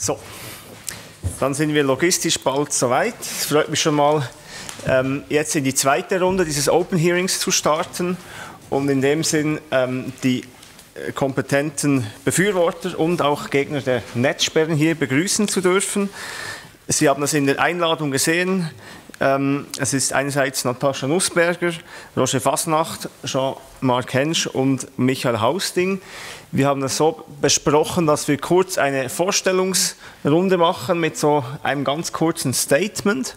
So, dann sind wir logistisch bald soweit. Es freut mich schon mal, ähm, jetzt in die zweite Runde dieses Open Hearings zu starten und in dem Sinn ähm, die äh, kompetenten Befürworter und auch Gegner der Netzsperren hier begrüßen zu dürfen. Sie haben das in der Einladung gesehen. Ähm, es ist einerseits Natascha Nussberger, Roger Fasnacht, Jean-Marc Hensch und Michael Hausting. Wir haben es so besprochen, dass wir kurz eine Vorstellungsrunde machen mit so einem ganz kurzen Statement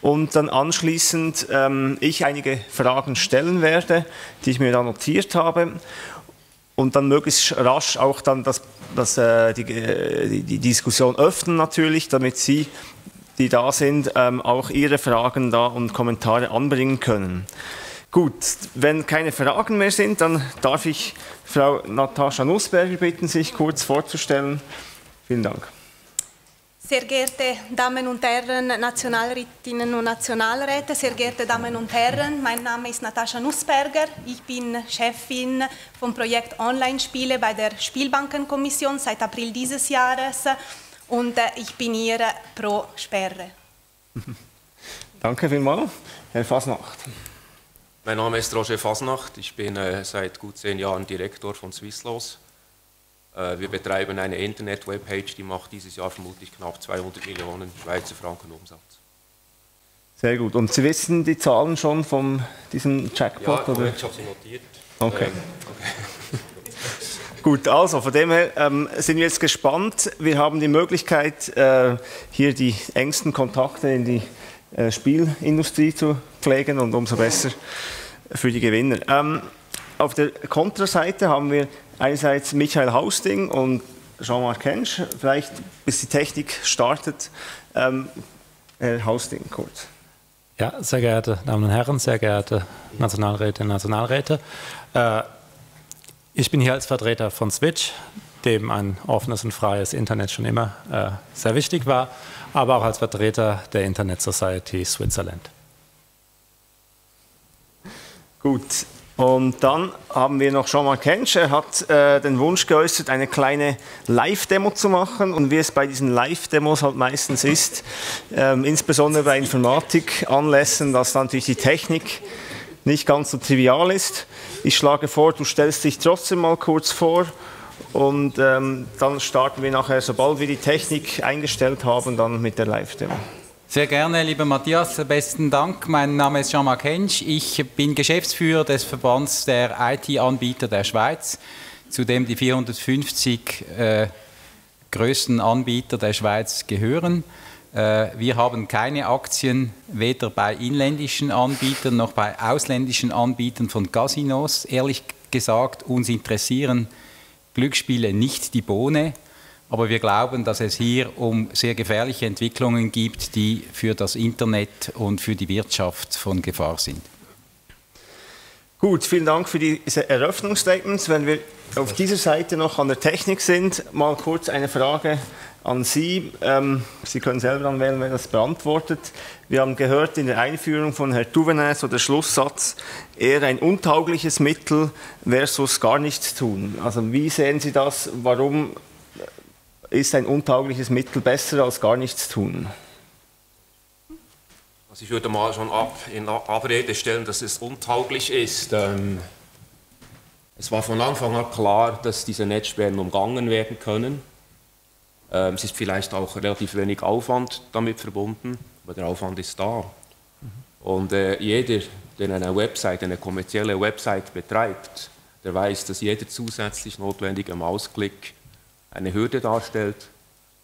und dann anschließend ähm, ich einige Fragen stellen werde, die ich mir da notiert habe und dann möglichst rasch auch dann das, das, äh, die, die, die Diskussion öffnen natürlich, damit Sie die da sind, ähm, auch ihre Fragen da und Kommentare anbringen können. Gut, wenn keine Fragen mehr sind, dann darf ich Frau Natascha Nussberger bitten, sich kurz vorzustellen. Vielen Dank. Sehr geehrte Damen und Herren, Nationalrätinnen und Nationalräte, sehr geehrte Damen und Herren, mein Name ist Natascha Nussberger. Ich bin Chefin vom Projekt Online-Spiele bei der Spielbankenkommission seit April dieses Jahres und äh, ich bin hier pro Sperre. Danke vielmals. Herr Fasnacht. Mein Name ist Roger Fasnacht. Ich bin äh, seit gut zehn Jahren Direktor von Swisslos. Äh, wir betreiben eine Internet-Webpage, die macht dieses Jahr vermutlich knapp 200 Millionen Schweizer Franken Umsatz. Sehr gut. Und Sie wissen die Zahlen schon von diesem Jackpot? Ja, oder? ich habe sie notiert. Okay. Ähm, okay. Gut, also von dem her ähm, sind wir jetzt gespannt. Wir haben die Möglichkeit, äh, hier die engsten Kontakte in die äh, Spielindustrie zu pflegen und umso besser für die Gewinner. Ähm, auf der Kontraseite haben wir einerseits Michael Hausting und Jean-Marc Hensch. Vielleicht, bis die Technik startet, ähm, Herr Hausting kurz. Ja, sehr geehrte Damen und Herren, sehr geehrte Nationalräte und Nationalräte. Äh, ich bin hier als Vertreter von Switch, dem ein offenes und freies Internet schon immer äh, sehr wichtig war, aber auch als Vertreter der Internet Society Switzerland. Gut, und dann haben wir noch Jean-Marc Hensch. Er hat äh, den Wunsch geäußert, eine kleine Live-Demo zu machen. Und wie es bei diesen Live-Demos halt meistens ist, äh, insbesondere bei Informatik-Anlässen, dass natürlich die Technik nicht ganz so trivial ist. Ich schlage vor, du stellst dich trotzdem mal kurz vor und ähm, dann starten wir nachher, sobald wir die Technik eingestellt haben, dann mit der Live-Demo. Sehr gerne, lieber Matthias, besten Dank. Mein Name ist Jean-Marc Hensch. Ich bin Geschäftsführer des Verbands der IT-Anbieter der Schweiz, zu dem die 450 äh, größten Anbieter der Schweiz gehören. Äh, wir haben keine Aktien weder bei inländischen Anbietern noch bei ausländischen Anbietern von Casinos. Ehrlich gesagt, uns interessieren Glücksspiele nicht die Bohne, aber wir glauben, dass es hier um sehr gefährliche Entwicklungen gibt, die für das Internet und für die Wirtschaft von Gefahr sind. Gut, vielen Dank für diese Eröffnungsstatements. Wenn wir auf dieser Seite noch an der Technik sind, mal kurz eine Frage an Sie. Ähm, Sie können selber anwählen, wer das beantwortet. Wir haben gehört in der Einführung von Herrn Duvenet, so der Schlusssatz, eher ein untaugliches Mittel versus gar nichts tun. Also wie sehen Sie das? Warum ist ein untaugliches Mittel besser als gar nichts tun? Also ich würde mal schon ab, in Abrede stellen, dass es untauglich ist. Ähm, es war von Anfang an klar, dass diese Netzsperren umgangen werden können. Ähm, es ist vielleicht auch relativ wenig Aufwand damit verbunden, aber der Aufwand ist da. Mhm. Und äh, jeder, der eine Website, eine kommerzielle Website betreibt, der weiß, dass jeder zusätzlich notwendige Mausklick eine Hürde darstellt,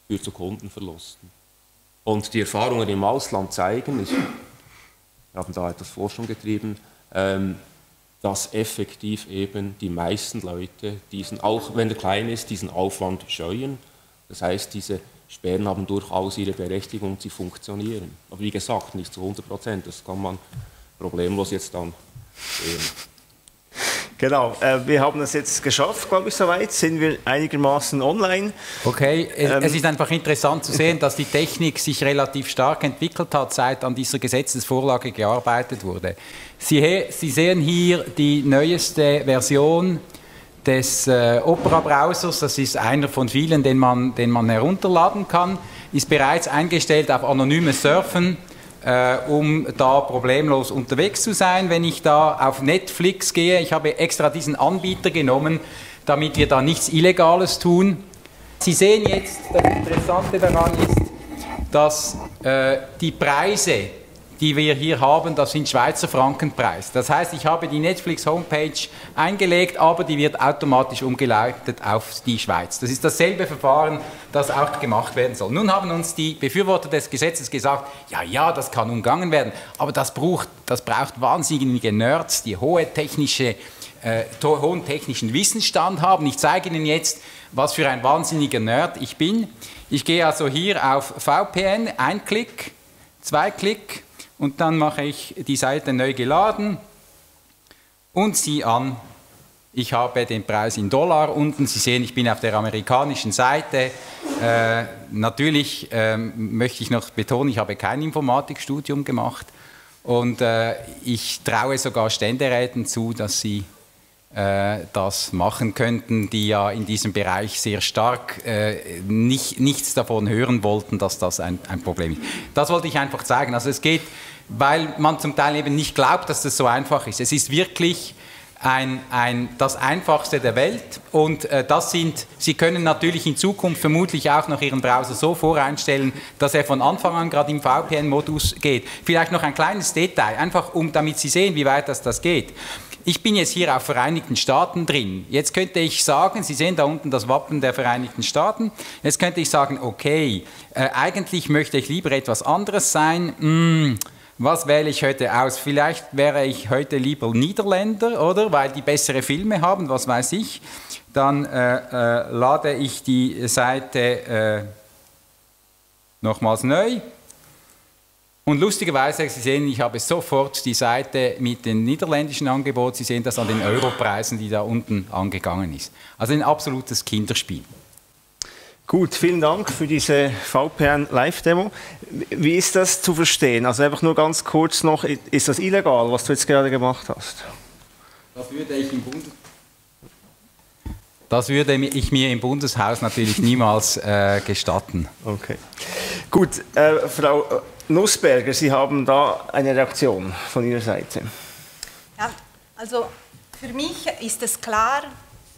führt zu Kundenverlusten. Und die Erfahrungen im Ausland zeigen, ich, wir haben da etwas Forschung getrieben, ähm, dass effektiv eben die meisten Leute diesen, auch wenn er klein ist, diesen Aufwand scheuen das heißt, diese Sperren haben durchaus ihre Berechtigung, sie funktionieren. Aber wie gesagt, nicht zu 100 Prozent. Das kann man problemlos jetzt dann sehen. Genau, äh, wir haben es jetzt geschafft, glaube ich, soweit. Sind wir einigermaßen online. Okay, es, ähm, es, ist einfach interessant zu sehen, dass die Technik sich relativ stark entwickelt hat, seit an dieser Gesetzesvorlage gearbeitet wurde. Sie, Sie sehen hier die neueste Version des äh, Opera-Browsers, das ist einer von vielen, den man, den man herunterladen kann, ist bereits eingestellt auf anonymes Surfen, um da problemlos unterwegs zu sein. Wenn ich da auf Netflix gehe, ich habe extra diesen Anbieter genommen, damit wir da nichts Illegales tun. Sie sehen jetzt, das Interessante daran ist, dass äh, die Preise die wir hier haben, das sind Schweizer Frankenpreis. Das heißt, ich habe die Netflix Homepage eingelegt, aber die wird automatisch umgeleitet auf die Schweiz. Das ist dasselbe Verfahren, das auch gemacht werden soll. Nun haben uns die Befürworter des Gesetzes gesagt, ja, ja, das kann umgangen werden, aber das braucht, das braucht wahnsinnige Nerds, die hohe technische, äh, hohen technischen Wissensstand haben. Ich zeige Ihnen jetzt, was für ein wahnsinniger Nerd ich bin. Ich gehe also hier auf VPN, ein Klick, zwei Klick, und dann mache ich die Seite neu geladen und sieh an, ich habe den Preis in Dollar unten. Sie sehen, ich bin auf der amerikanischen Seite. Äh, natürlich äh, möchte ich noch betonen, ich habe kein Informatikstudium gemacht und äh, ich traue sogar Ständeräten zu, dass sie das machen könnten, die ja in diesem Bereich sehr stark äh, nicht, nichts davon hören wollten, dass das ein, ein Problem ist. Das wollte ich einfach zeigen. Also es geht, weil man zum Teil eben nicht glaubt, dass das so einfach ist. Es ist wirklich ein, ein, das einfachste der Welt und äh, das sind, Sie können natürlich in Zukunft vermutlich auch noch Ihren Browser so voreinstellen, dass er von Anfang an gerade im VPN-Modus geht. Vielleicht noch ein kleines Detail, einfach um, damit Sie sehen, wie weit das, das geht. Ich bin jetzt hier auf Vereinigten Staaten drin. Jetzt könnte ich sagen, Sie sehen da unten das Wappen der Vereinigten Staaten. Jetzt könnte ich sagen, okay, äh, eigentlich möchte ich lieber etwas anderes sein. Hm, was wähle ich heute aus? Vielleicht wäre ich heute lieber Niederländer, oder? Weil die bessere Filme haben, was weiß ich. Dann äh, äh, lade ich die Seite äh, nochmals neu und lustigerweise, Sie sehen, ich habe sofort die Seite mit den niederländischen Angeboten. Sie sehen das an den Europreisen, die da unten angegangen ist. Also ein absolutes Kinderspiel. Gut, vielen Dank für diese VPN Live-Demo. Wie ist das zu verstehen? Also einfach nur ganz kurz noch, ist das illegal, was du jetzt gerade gemacht hast? Das würde ich im Bundes das würde ich mir im Bundeshaus natürlich niemals äh, gestatten. Okay. Gut, äh, Frau Nussberger, Sie haben da eine Reaktion von Ihrer Seite. Ja, also für mich ist es klar,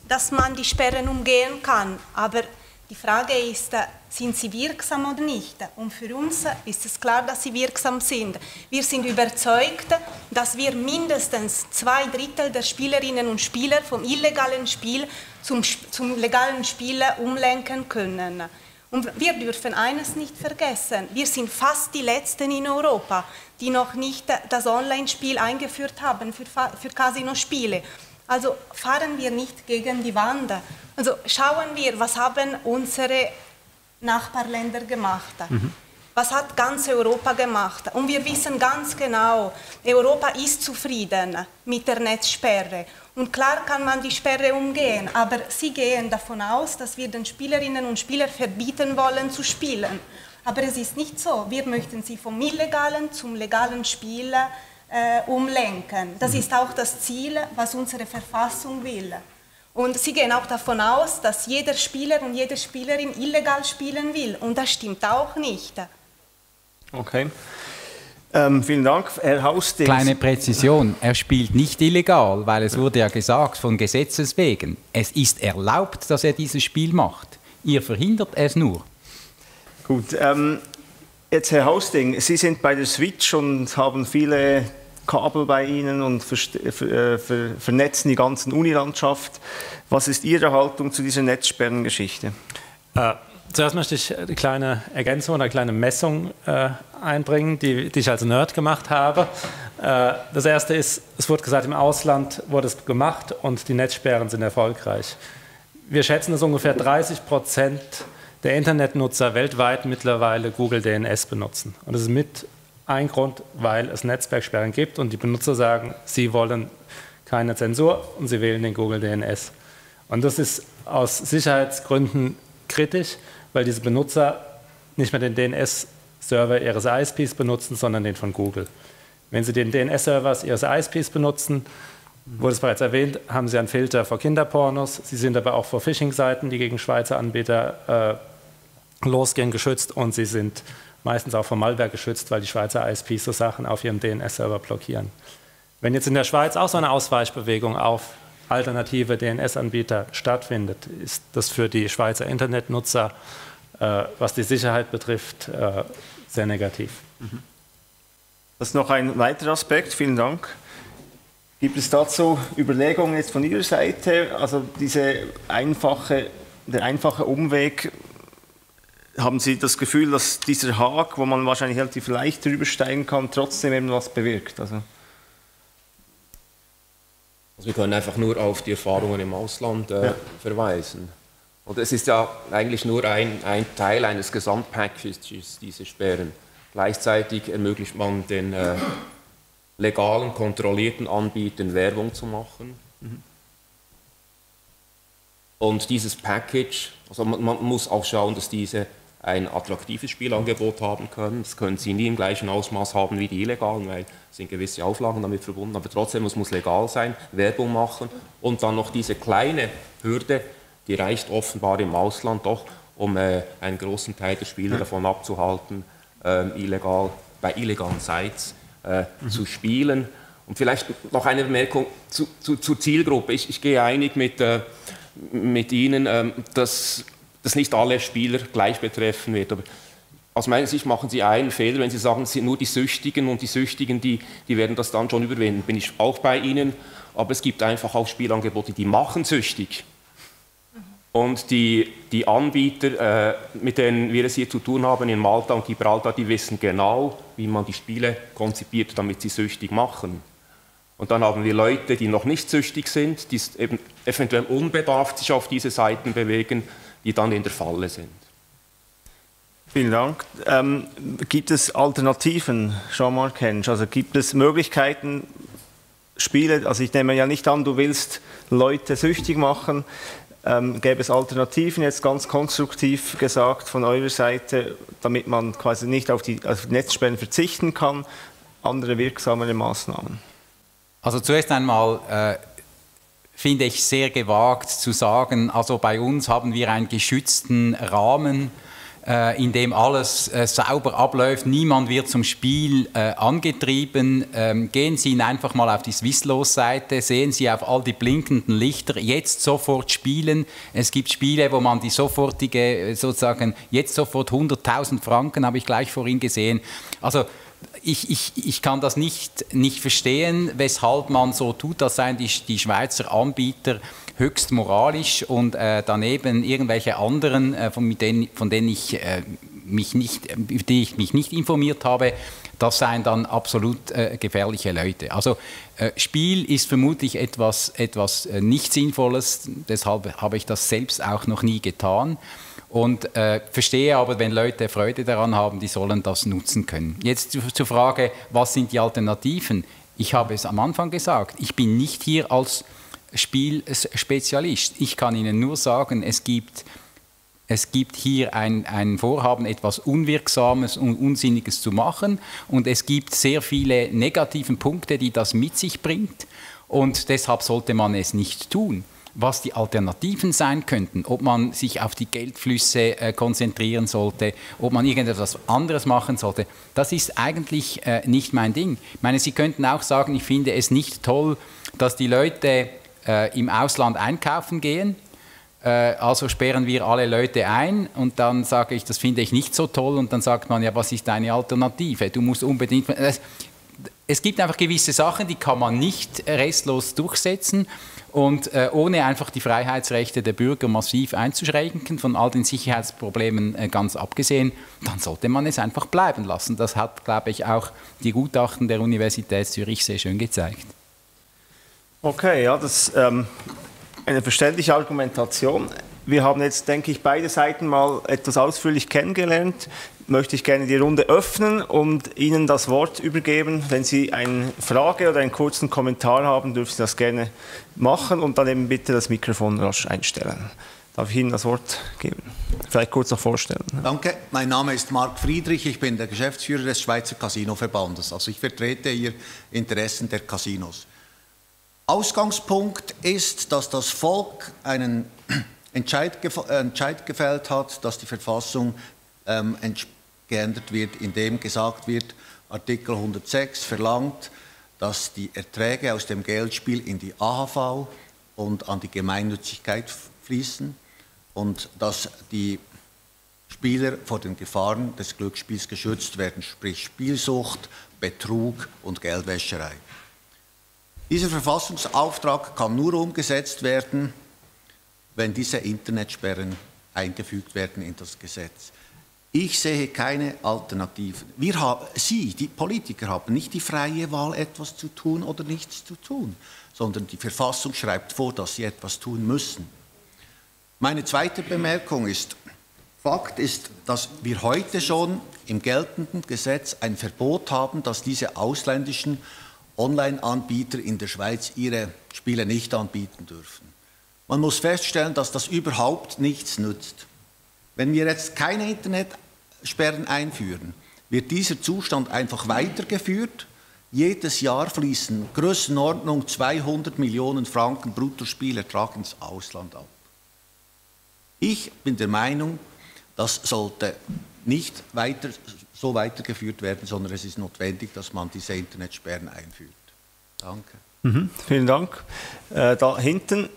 dass man die Sperren umgehen kann, aber die Frage ist, sind sie wirksam oder nicht? Und für uns ist es klar, dass sie wirksam sind. Wir sind überzeugt, dass wir mindestens zwei Drittel der Spielerinnen und Spieler vom illegalen Spiel zum, zum legalen Spiel umlenken können. Und wir dürfen eines nicht vergessen, wir sind fast die Letzten in Europa, die noch nicht das Online-Spiel eingeführt haben für, für Casino-Spiele. Also fahren wir nicht gegen die Wand. Also schauen wir, was haben unsere Nachbarländer gemacht. Mhm. Was hat ganz Europa gemacht? Und wir wissen ganz genau, Europa ist zufrieden mit der Netzsperre. Und klar kann man die Sperre umgehen, aber sie gehen davon aus, dass wir den Spielerinnen und Spielern verbieten wollen zu spielen. Aber es ist nicht so. Wir möchten sie vom illegalen zum legalen Spiel äh, umlenken. Das ist auch das Ziel, was unsere Verfassung will. Und sie gehen auch davon aus, dass jeder Spieler und jede Spielerin illegal spielen will. Und das stimmt auch nicht. Okay. Ähm, vielen Dank, Herr Hausdings. Kleine Präzision, er spielt nicht illegal, weil es wurde ja gesagt von Gesetzes wegen. Es ist erlaubt, dass er dieses Spiel macht. Ihr verhindert es nur. Gut, ähm, jetzt Herr Hausding, Sie sind bei der Switch und haben viele Kabel bei Ihnen und ver ver ver vernetzen die ganze Unilandschaft. Was ist Ihre Haltung zu dieser Netzsperrengeschichte? Äh, Zuerst möchte ich eine kleine Ergänzung oder eine kleine Messung äh, einbringen, die, die, ich als Nerd gemacht habe. Äh, das erste ist, es wurde gesagt, im Ausland wurde es gemacht und die Netzsperren sind erfolgreich. Wir schätzen, dass ungefähr 30 Prozent der Internetnutzer weltweit mittlerweile Google DNS benutzen. Und das ist mit ein Grund, weil es Netzwerksperren gibt und die Benutzer sagen, sie wollen keine Zensur und sie wählen den Google DNS. Und das ist aus Sicherheitsgründen kritisch, weil diese Benutzer nicht mehr den DNS-Server ihres ISPs benutzen, sondern den von Google. Wenn sie den DNS-Server ihres ISPs benutzen, Wurde es bereits erwähnt, haben Sie einen Filter vor Kinderpornos. Sie sind aber auch vor Phishing-Seiten, die gegen Schweizer Anbieter äh, losgehen, geschützt. Und Sie sind meistens auch vor Malware geschützt, weil die Schweizer ISPs so Sachen auf ihrem DNS-Server blockieren. Wenn jetzt in der Schweiz auch so eine Ausweichbewegung auf alternative DNS-Anbieter stattfindet, ist das für die Schweizer Internetnutzer, äh, was die Sicherheit betrifft, äh, sehr negativ. Das ist noch ein weiterer Aspekt. Vielen Dank. Gibt es dazu Überlegungen jetzt von Ihrer Seite? Also diese einfache, der einfache Umweg, haben Sie das Gefühl, dass dieser Haag, wo man wahrscheinlich relativ leicht drüber steigen kann, trotzdem eben was bewirkt? Also, also wir können einfach nur auf die Erfahrungen im Ausland äh, ja. verweisen. Und es ist ja eigentlich nur ein, ein Teil eines Gesamtpackages, diese Sperren. Gleichzeitig ermöglicht man den äh, legalen, kontrollierten Anbietern Werbung zu machen. Mhm. Und dieses Package, also man, man, muss auch schauen, dass diese ein attraktives Spielangebot haben können. Das können sie nie im gleichen Ausmaß haben wie die illegalen, weil es sind gewisse Auflagen damit verbunden. Aber trotzdem, es muss legal sein, Werbung machen und dann noch diese kleine Hürde, die reicht offenbar im Ausland doch, um äh, einen großen Teil der Spieler davon abzuhalten, äh, illegal, bei illegalen Sites äh, mhm. zu spielen. Und vielleicht noch eine Bemerkung zu, zu, zur Zielgruppe. Ich, ich, gehe einig mit, äh, mit Ihnen, ähm, dass, dass nicht alle Spieler gleich betreffen wird. Aber aus meiner Sicht machen Sie einen Fehler, wenn Sie sagen, es sind nur die Süchtigen und die Süchtigen, die, die werden das dann schon überwinden. Bin ich auch bei Ihnen, aber es gibt einfach auch Spielangebote, die machen süchtig. Und die, die Anbieter, äh, mit denen wir es hier zu tun haben in Malta und Gibraltar, die wissen genau, wie man die Spiele konzipiert, damit sie süchtig machen. Und dann haben wir Leute, die noch nicht süchtig sind, die eben eventuell unbedarft sich auf diese Seiten bewegen, die dann in der Falle sind. Vielen Dank. Ähm, gibt es Alternativen, Jean-Marc Hensch? Also gibt es Möglichkeiten, Spiele, also ich nehme ja nicht an, du willst Leute süchtig machen, ähm, gäbe es Alternativen, jetzt ganz konstruktiv gesagt von eurer Seite, damit man quasi nicht auf die, auf Netzsperren verzichten kann, andere wirksamere Maßnahmen? Also zuerst einmal äh, finde ich sehr gewagt zu sagen, also bei uns haben wir einen geschützten Rahmen, äh, in dem alles äh, sauber abläuft. Niemand wird zum Spiel äh, angetrieben. Ähm, gehen Sie einfach mal auf die Swisslos-Seite, sehen Sie auf all die blinkenden Lichter, jetzt sofort spielen. Es gibt Spiele, wo man die sofortige, sozusagen, jetzt sofort 100.000 Franken, habe ich gleich vorhin gesehen. Also ich, ich, ich kann das nicht, nicht verstehen, weshalb man so tut, als seien die, die Schweizer Anbieter höchst moralisch und äh, daneben irgendwelche anderen, äh, von, denen, von denen ich, äh, mich nicht, die ich mich nicht informiert habe, das seien dann absolut äh, gefährliche Leute. Also äh, Spiel ist vermutlich etwas, etwas äh, nicht Sinnvolles, deshalb habe ich das selbst auch noch nie getan. Und äh, verstehe aber, wenn Leute Freude daran haben, die sollen das nutzen können. Jetzt zur Frage, was sind die Alternativen? Ich habe es am Anfang gesagt, ich bin nicht hier als Spielspezialist. Ich kann Ihnen nur sagen, es gibt, es gibt hier ein, ein Vorhaben, etwas Unwirksames und Unsinniges zu machen und es gibt sehr viele negativen Punkte, die das mit sich bringt und deshalb sollte man es nicht tun was die Alternativen sein könnten, ob man sich auf die Geldflüsse äh, konzentrieren sollte, ob man irgendetwas anderes machen sollte, das ist eigentlich äh, nicht mein Ding. Ich meine, Sie könnten auch sagen, ich finde es nicht toll, dass die Leute äh, im Ausland einkaufen gehen. Äh, also sperren wir alle Leute ein und dann sage ich, das finde ich nicht so toll und dann sagt man, ja, was ist deine Alternative? Du musst unbedingt... Es gibt einfach gewisse Sachen, die kann man nicht restlos durchsetzen und äh, ohne einfach die Freiheitsrechte der Bürger massiv einzuschränken, von all den Sicherheitsproblemen äh, ganz abgesehen, dann sollte man es einfach bleiben lassen. Das hat, glaube ich, auch die Gutachten der Universität Zürich sehr schön gezeigt. Okay, ja, das ist ähm, eine verständliche Argumentation. Wir haben jetzt, denke ich, beide Seiten mal etwas ausführlich kennengelernt. Möchte ich gerne die Runde öffnen und Ihnen das Wort übergeben. Wenn Sie eine Frage oder einen kurzen Kommentar haben, dürfen Sie das gerne machen und dann eben bitte das Mikrofon rasch einstellen. Darf ich Ihnen das Wort geben? Vielleicht kurz noch vorstellen. Danke. Mein Name ist Marc Friedrich. Ich bin der Geschäftsführer des Schweizer Casinoverbandes. Also ich vertrete hier Interessen der Casinos. Ausgangspunkt ist, dass das Volk einen Entscheid, gef äh, Entscheid gefällt hat, dass die Verfassung ähm, geändert wird, indem gesagt wird, Artikel 106 verlangt, dass die Erträge aus dem Geldspiel in die AHV und an die Gemeinnützigkeit fließen und dass die Spieler vor den Gefahren des Glücksspiels geschützt werden, sprich Spielsucht, Betrug und Geldwäscherei. Dieser Verfassungsauftrag kann nur umgesetzt werden, wenn diese Internetsperren eingefügt werden in das Gesetz. Ich sehe keine Alternativen. Wir haben, Sie, die Politiker, haben nicht die freie Wahl, etwas zu tun oder nichts zu tun, sondern die Verfassung schreibt vor, dass Sie etwas tun müssen. Meine zweite Bemerkung ist, Fakt ist, dass wir heute schon im geltenden Gesetz ein Verbot haben, dass diese ausländischen Online-Anbieter in der Schweiz ihre Spiele nicht anbieten dürfen. Man muss feststellen, dass das überhaupt nichts nützt. Wenn wir jetzt keine Internetsperren einführen, wird dieser Zustand einfach weitergeführt. Jedes Jahr fließen Größenordnung 200 Millionen Franken Bruttospielertrag ins Ausland ab. Ich bin der Meinung, das sollte nicht weiter, so weitergeführt werden, sondern es ist notwendig, dass man diese Internetsperren einführt. Danke. Mhm, vielen Dank. Äh, da hinten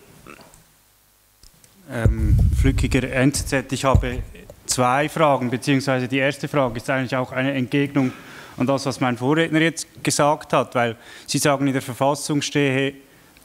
ähm, Flückiger NZZ. Ich habe zwei Fragen, beziehungsweise die erste Frage ist eigentlich auch eine Entgegnung an das, was mein Vorredner jetzt gesagt hat, weil Sie sagen, in der Verfassung stehe,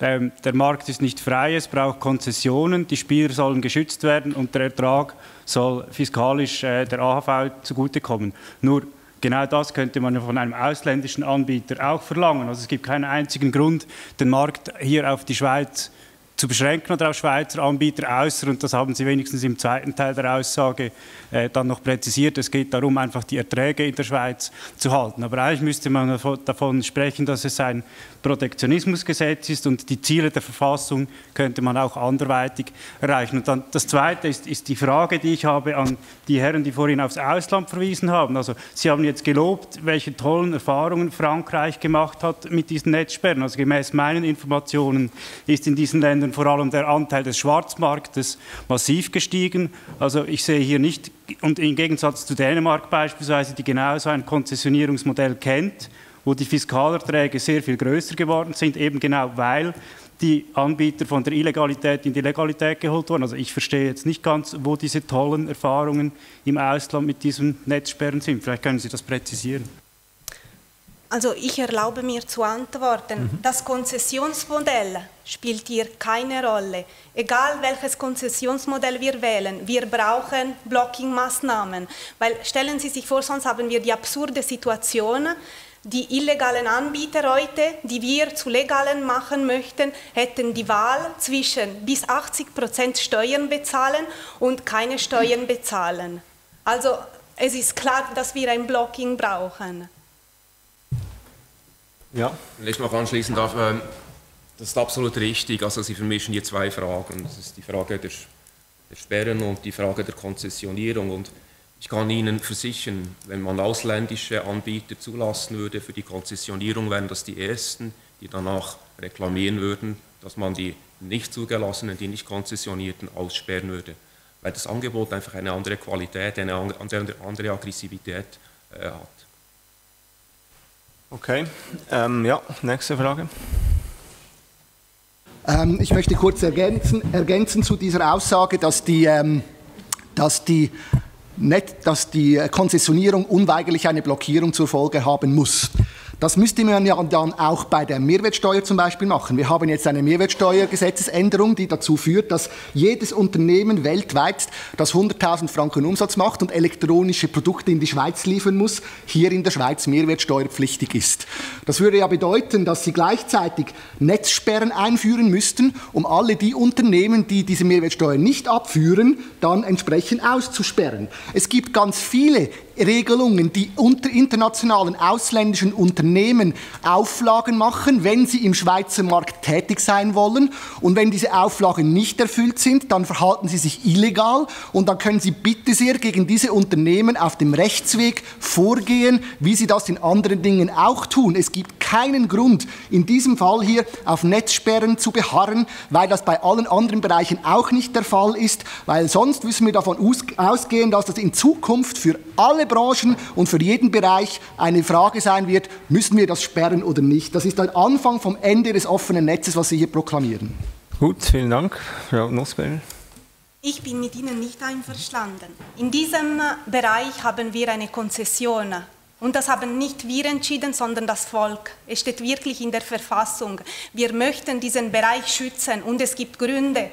ähm, der Markt ist nicht frei, es braucht Konzessionen, die Spieler sollen geschützt werden und der Ertrag soll fiskalisch äh, der AHV zugutekommen. Nur genau das könnte man von einem ausländischen Anbieter auch verlangen. Also es gibt keinen einzigen Grund, den Markt hier auf die Schweiz zu zu beschränken oder auf Schweizer Anbieter, außer, und das haben Sie wenigstens im zweiten Teil der Aussage äh, dann noch präzisiert, es geht darum, einfach die Erträge in der Schweiz zu halten. Aber eigentlich müsste man davon sprechen, dass es ein Protektionismusgesetz ist und die Ziele der Verfassung könnte man auch anderweitig erreichen. Und dann das Zweite ist, ist die Frage, die ich habe an die Herren, die vorhin aufs Ausland verwiesen haben. Also Sie haben jetzt gelobt, welche tollen Erfahrungen Frankreich gemacht hat mit diesen Netzsperren. Also gemäß meinen Informationen ist in diesen Ländern vor allem der Anteil des Schwarzmarktes massiv gestiegen. Also ich sehe hier nicht, und im Gegensatz zu Dänemark beispielsweise, die genauso ein Konzessionierungsmodell kennt, wo die Fiskalerträge sehr viel größer geworden sind, eben genau weil die Anbieter von der Illegalität in die Legalität geholt wurden. Also ich verstehe jetzt nicht ganz, wo diese tollen Erfahrungen im Ausland mit diesen Netzsperren sind. Vielleicht können Sie das präzisieren. Also ich erlaube mir zu antworten, mhm. das Konzessionsmodell spielt hier keine Rolle. Egal welches Konzessionsmodell wir wählen, wir brauchen Blocking-Maßnahmen. Weil stellen Sie sich vor, sonst haben wir die absurde Situation, die illegalen Anbieter heute, die wir zu legalen machen möchten, hätten die Wahl zwischen bis 80 Prozent Steuern bezahlen und keine Steuern bezahlen. Also es ist klar, dass wir ein Blocking brauchen. Ja. Wenn ich noch anschließen darf, ähm, das ist absolut richtig. Also Sie vermischen hier zwei Fragen. Das ist die Frage der, der Sperren und die Frage der Konzessionierung. Und ich kann Ihnen versichern, wenn man ausländische Anbieter zulassen würde für die Konzessionierung, wären das die Ersten, die danach reklamieren würden, dass man die nicht zugelassenen, die nicht konzessionierten aussperren würde. Weil das Angebot einfach eine andere Qualität, eine andere Aggressivität äh, hat. Okay, ähm, ja, nächste Frage. Ähm, ich möchte kurz ergänzen, ergänzen, zu dieser Aussage, dass die, ähm, dass die nicht, dass die Konzessionierung unweigerlich eine Blockierung zur Folge haben muss. Das müsste man ja dann auch bei der Mehrwertsteuer zum Beispiel machen. Wir haben jetzt eine Mehrwertsteuergesetzesänderung, die dazu führt, dass jedes Unternehmen weltweit, das 100.000 Franken Umsatz macht und elektronische Produkte in die Schweiz liefern muss, hier in der Schweiz mehrwertsteuerpflichtig ist. Das würde ja bedeuten, dass sie gleichzeitig Netzsperren einführen müssten, um alle die Unternehmen, die diese Mehrwertsteuer nicht abführen, dann entsprechend auszusperren. Es gibt ganz viele Regelungen, die unter internationalen ausländischen Unternehmen Auflagen machen, wenn sie im Schweizer Markt tätig sein wollen. Und wenn diese Auflagen nicht erfüllt sind, dann verhalten sie sich illegal und dann können sie bitte sehr gegen diese Unternehmen auf dem Rechtsweg vorgehen, wie sie das in anderen Dingen auch tun. Es gibt keinen Grund, in diesem Fall hier auf Netzsperren zu beharren, weil das bei allen anderen Bereichen auch nicht der Fall ist, weil sonst müssen wir davon ausgehen, dass das in Zukunft für alle Branchen und für jeden Bereich eine Frage sein wird, müssen wir das sperren oder nicht. Das ist ein Anfang vom Ende des offenen Netzes, was Sie hier proklamieren. Gut, vielen Dank, Frau Nussberger. Ich bin mit Ihnen nicht einverstanden. In diesem Bereich haben wir eine Konzession. Und das haben nicht wir entschieden, sondern das Volk. Es steht wirklich in der Verfassung. Wir möchten diesen Bereich schützen und es gibt Gründe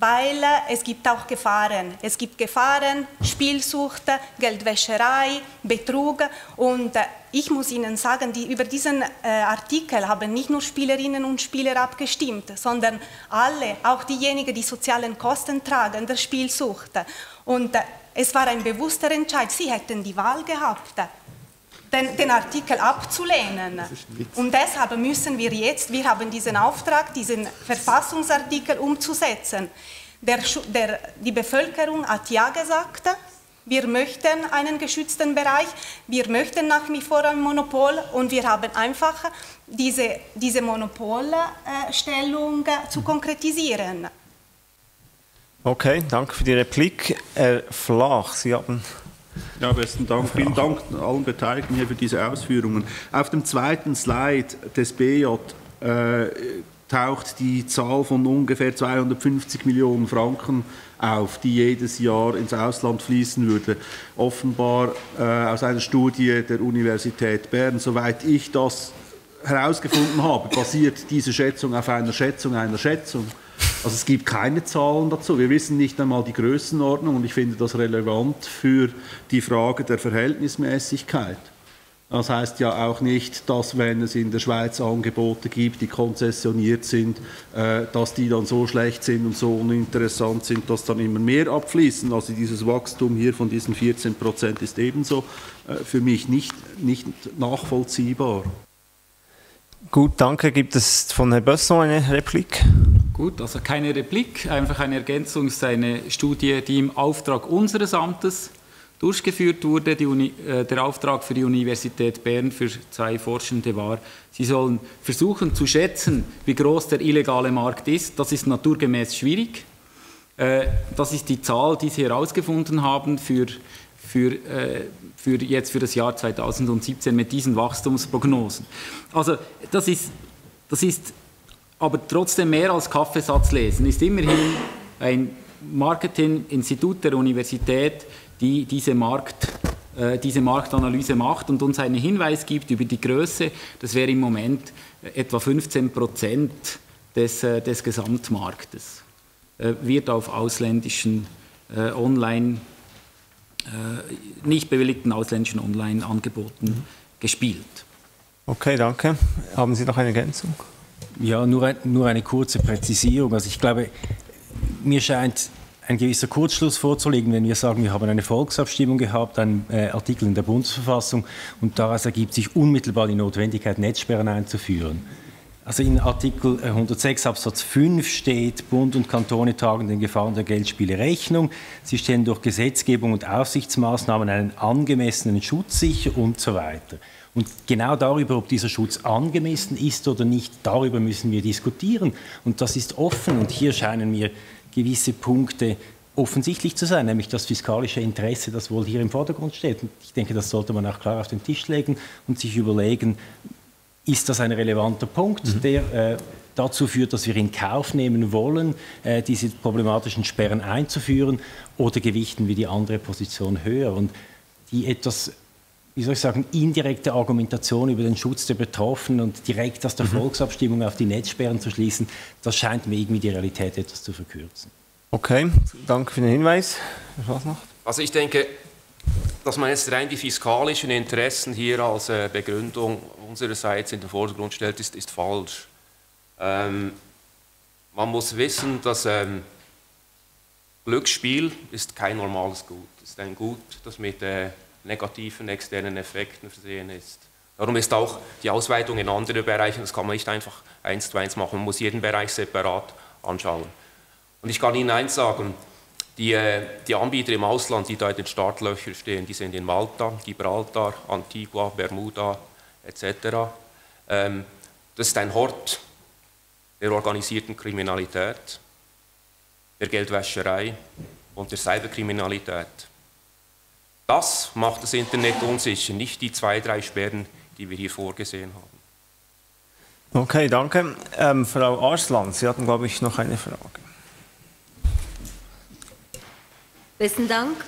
weil es gibt auch Gefahren. Es gibt Gefahren, Spielsucht, Geldwäscherei, Betrug und äh, ich muss Ihnen sagen, die, über diesen äh, Artikel haben nicht nur Spielerinnen und Spieler abgestimmt, sondern alle, auch diejenigen, die sozialen Kosten tragen der Spielsucht. Und äh, es war ein bewusster Entscheid. Sie hätten die Wahl gehabt den, den, Artikel abzulehnen. Und deshalb müssen wir jetzt, wir haben diesen Auftrag, diesen Verfassungsartikel umzusetzen. Der, der, die Bevölkerung hat Ja gesagt, wir möchten einen geschützten Bereich, wir möchten nach wie vor ein Monopol und wir haben einfach diese, diese Monopolstellung zu konkretisieren. Okay, danke für die Replik. Herr Flach, Sie haben ja, besten Dank. Vielen Dank allen Beteiligten hier für diese Ausführungen. Auf dem zweiten Slide des BJ äh, taucht die Zahl von ungefähr 250 Millionen Franken auf, die jedes Jahr ins Ausland fließen würde. Offenbar äh, aus einer Studie der Universität Bern. Soweit ich das herausgefunden habe, basiert diese Schätzung auf einer Schätzung einer Schätzung. Also es gibt keine Zahlen dazu. Wir wissen nicht einmal die Größenordnung und ich finde das relevant für die Frage der Verhältnismäßigkeit. Das heißt ja auch nicht, dass wenn es in der Schweiz Angebote gibt, die konzessioniert sind, äh, dass die dann so schlecht sind und so uninteressant sind, dass dann immer mehr abfließen. Also dieses Wachstum hier von diesen 14 Prozent ist ebenso äh, für mich nicht, nicht nachvollziehbar. Gut, danke. Gibt es von Herrn Besson eine Replik? Gut, also keine Replik, einfach eine Ergänzung. Es ist eine Studie, die im Auftrag unseres Amtes durchgeführt wurde. Uni, äh, der Auftrag für die Universität Bern für zwei Forschende war, sie sollen versuchen zu schätzen, wie groß der illegale Markt ist. Das ist naturgemäß schwierig. Äh, das ist die Zahl, die sie herausgefunden haben für, für, äh, für jetzt für das Jahr 2017 mit diesen Wachstumsprognosen. Also das ist, das ist aber trotzdem mehr als Kaffeesatz lesen, ist immerhin ein Marketinginstitut der Universität, die diese, Markt, äh, diese Marktanalyse macht und uns einen Hinweis gibt über die Größe. Das wäre im Moment etwa 15 Prozent des, äh, des Gesamtmarktes. Äh, wird auf ausländischen äh, Online, äh, nicht bewilligten ausländischen Online-Angeboten mhm. gespielt. Okay, danke. Haben Sie noch eine Ergänzung? Ja, nur, ein, nur eine kurze Präzisierung. Also ich glaube, mir scheint ein gewisser Kurzschluss vorzulegen, wenn wir sagen, wir haben eine Volksabstimmung gehabt, einen äh, Artikel in der Bundesverfassung und daraus ergibt sich unmittelbar die Notwendigkeit, Netzsperren einzuführen. Also in Artikel 106 Absatz 5 steht, Bund und Kantone tragen den Gefahren der Geldspiele Rechnung. Sie stellen durch Gesetzgebung und Aufsichtsmaßnahmen einen angemessenen Schutz sicher und so weiter. Und genau darüber, ob dieser Schutz angemessen ist oder nicht, darüber müssen wir diskutieren. Und das ist offen. Und hier scheinen mir gewisse Punkte offensichtlich zu sein, nämlich das fiskalische Interesse, das wohl hier im Vordergrund steht. Und ich denke, das sollte man auch klar auf den Tisch legen und sich überlegen, ist das ein relevanter Punkt, mhm. der äh, dazu führt, dass wir in Kauf nehmen wollen, äh, diese problematischen Sperren einzuführen, oder gewichten wir die andere Position höher? Und die etwas wie soll ich sagen, indirekte Argumentation über den Schutz der Betroffenen und direkt aus der mhm. Volksabstimmung auf die Netzsperren zu schließen, das scheint mir irgendwie die Realität etwas zu verkürzen. Okay, danke für den Hinweis. Was noch? Also ich denke, dass man jetzt rein die fiskalischen Interessen hier als äh, Begründung unsererseits in den Vordergrund stellt, ist, ist falsch. Ähm, man muss wissen, dass ähm, Glücksspiel ist kein normales Gut. Es ist ein Gut, das mit äh, negativen externen Effekten versehen ist. Darum ist auch die Ausweitung in andere Bereiche, das kann man nicht einfach eins zu eins machen, man muss jeden Bereich separat anschauen. Und ich kann Ihnen eins sagen, die, äh, die Anbieter im Ausland, die da in den Startlöchern stehen, die sind in Malta, Gibraltar, Antigua, Bermuda etc. Ähm, das ist ein Hort der organisierten Kriminalität, der Geldwäscherei und der Cyberkriminalität. Das macht das Internet unsicher, nicht die zwei, drei Sperren, die wir hier vorgesehen haben. Okay, danke. Ähm, Frau Arslan, Sie hatten, glaube ich, noch eine Frage. Besten Dank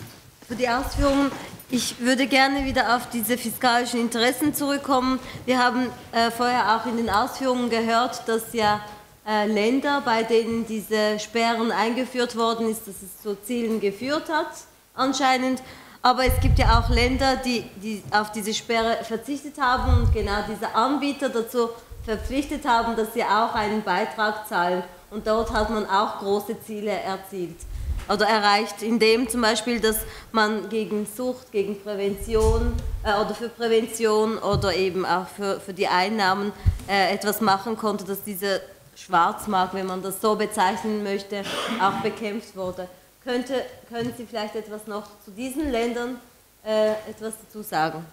für die Ausführungen. Ich würde gerne wieder auf diese fiskalischen Interessen zurückkommen. Wir haben äh, vorher auch in den Ausführungen gehört, dass ja äh, Länder, bei denen diese Sperren eingeführt worden ist, dass es zu Zielen geführt hat, anscheinend. Aber es gibt ja auch Länder, die, die auf diese Sperre verzichtet haben und genau diese Anbieter dazu verpflichtet haben, dass sie auch einen Beitrag zahlen. Und dort hat man auch große Ziele erzielt oder erreicht, indem zum Beispiel, dass man gegen Sucht, gegen Prävention äh, oder für Prävention oder eben auch für, für die Einnahmen äh, etwas machen konnte, dass dieser Schwarzmarkt, wenn man das so bezeichnen möchte, auch bekämpft wurde. Könnte, können Sie vielleicht etwas noch zu diesen Ländern äh, etwas dazu sagen?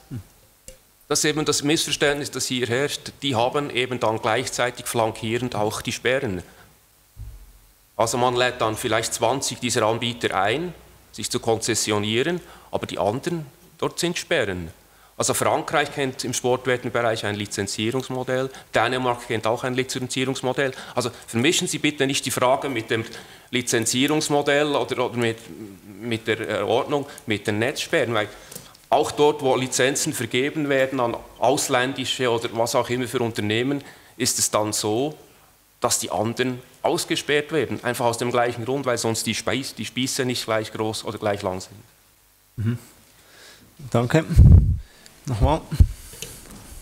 Das ist eben das Missverständnis, das hier herrscht. Die haben eben dann gleichzeitig flankierend auch die Sperren. Also man lädt dann vielleicht 20 dieser Anbieter ein, sich zu konzessionieren, aber die anderen, dort sind Sperren. Also Frankreich kennt im Sportwettenbereich ein Lizenzierungsmodell, Dänemark kennt auch ein Lizenzierungsmodell. Also vermischen Sie bitte nicht die Frage mit dem Lizenzierungsmodell oder, oder mit, mit der Ordnung mit den Netzsperren, weil auch dort, wo Lizenzen vergeben werden an ausländische oder was auch immer für Unternehmen, ist es dann so, dass die anderen ausgesperrt werden. Einfach aus dem gleichen Grund, weil sonst die, Speiß, die Spieße nicht gleich groß oder gleich lang sind. Mhm. Danke. Nochmal.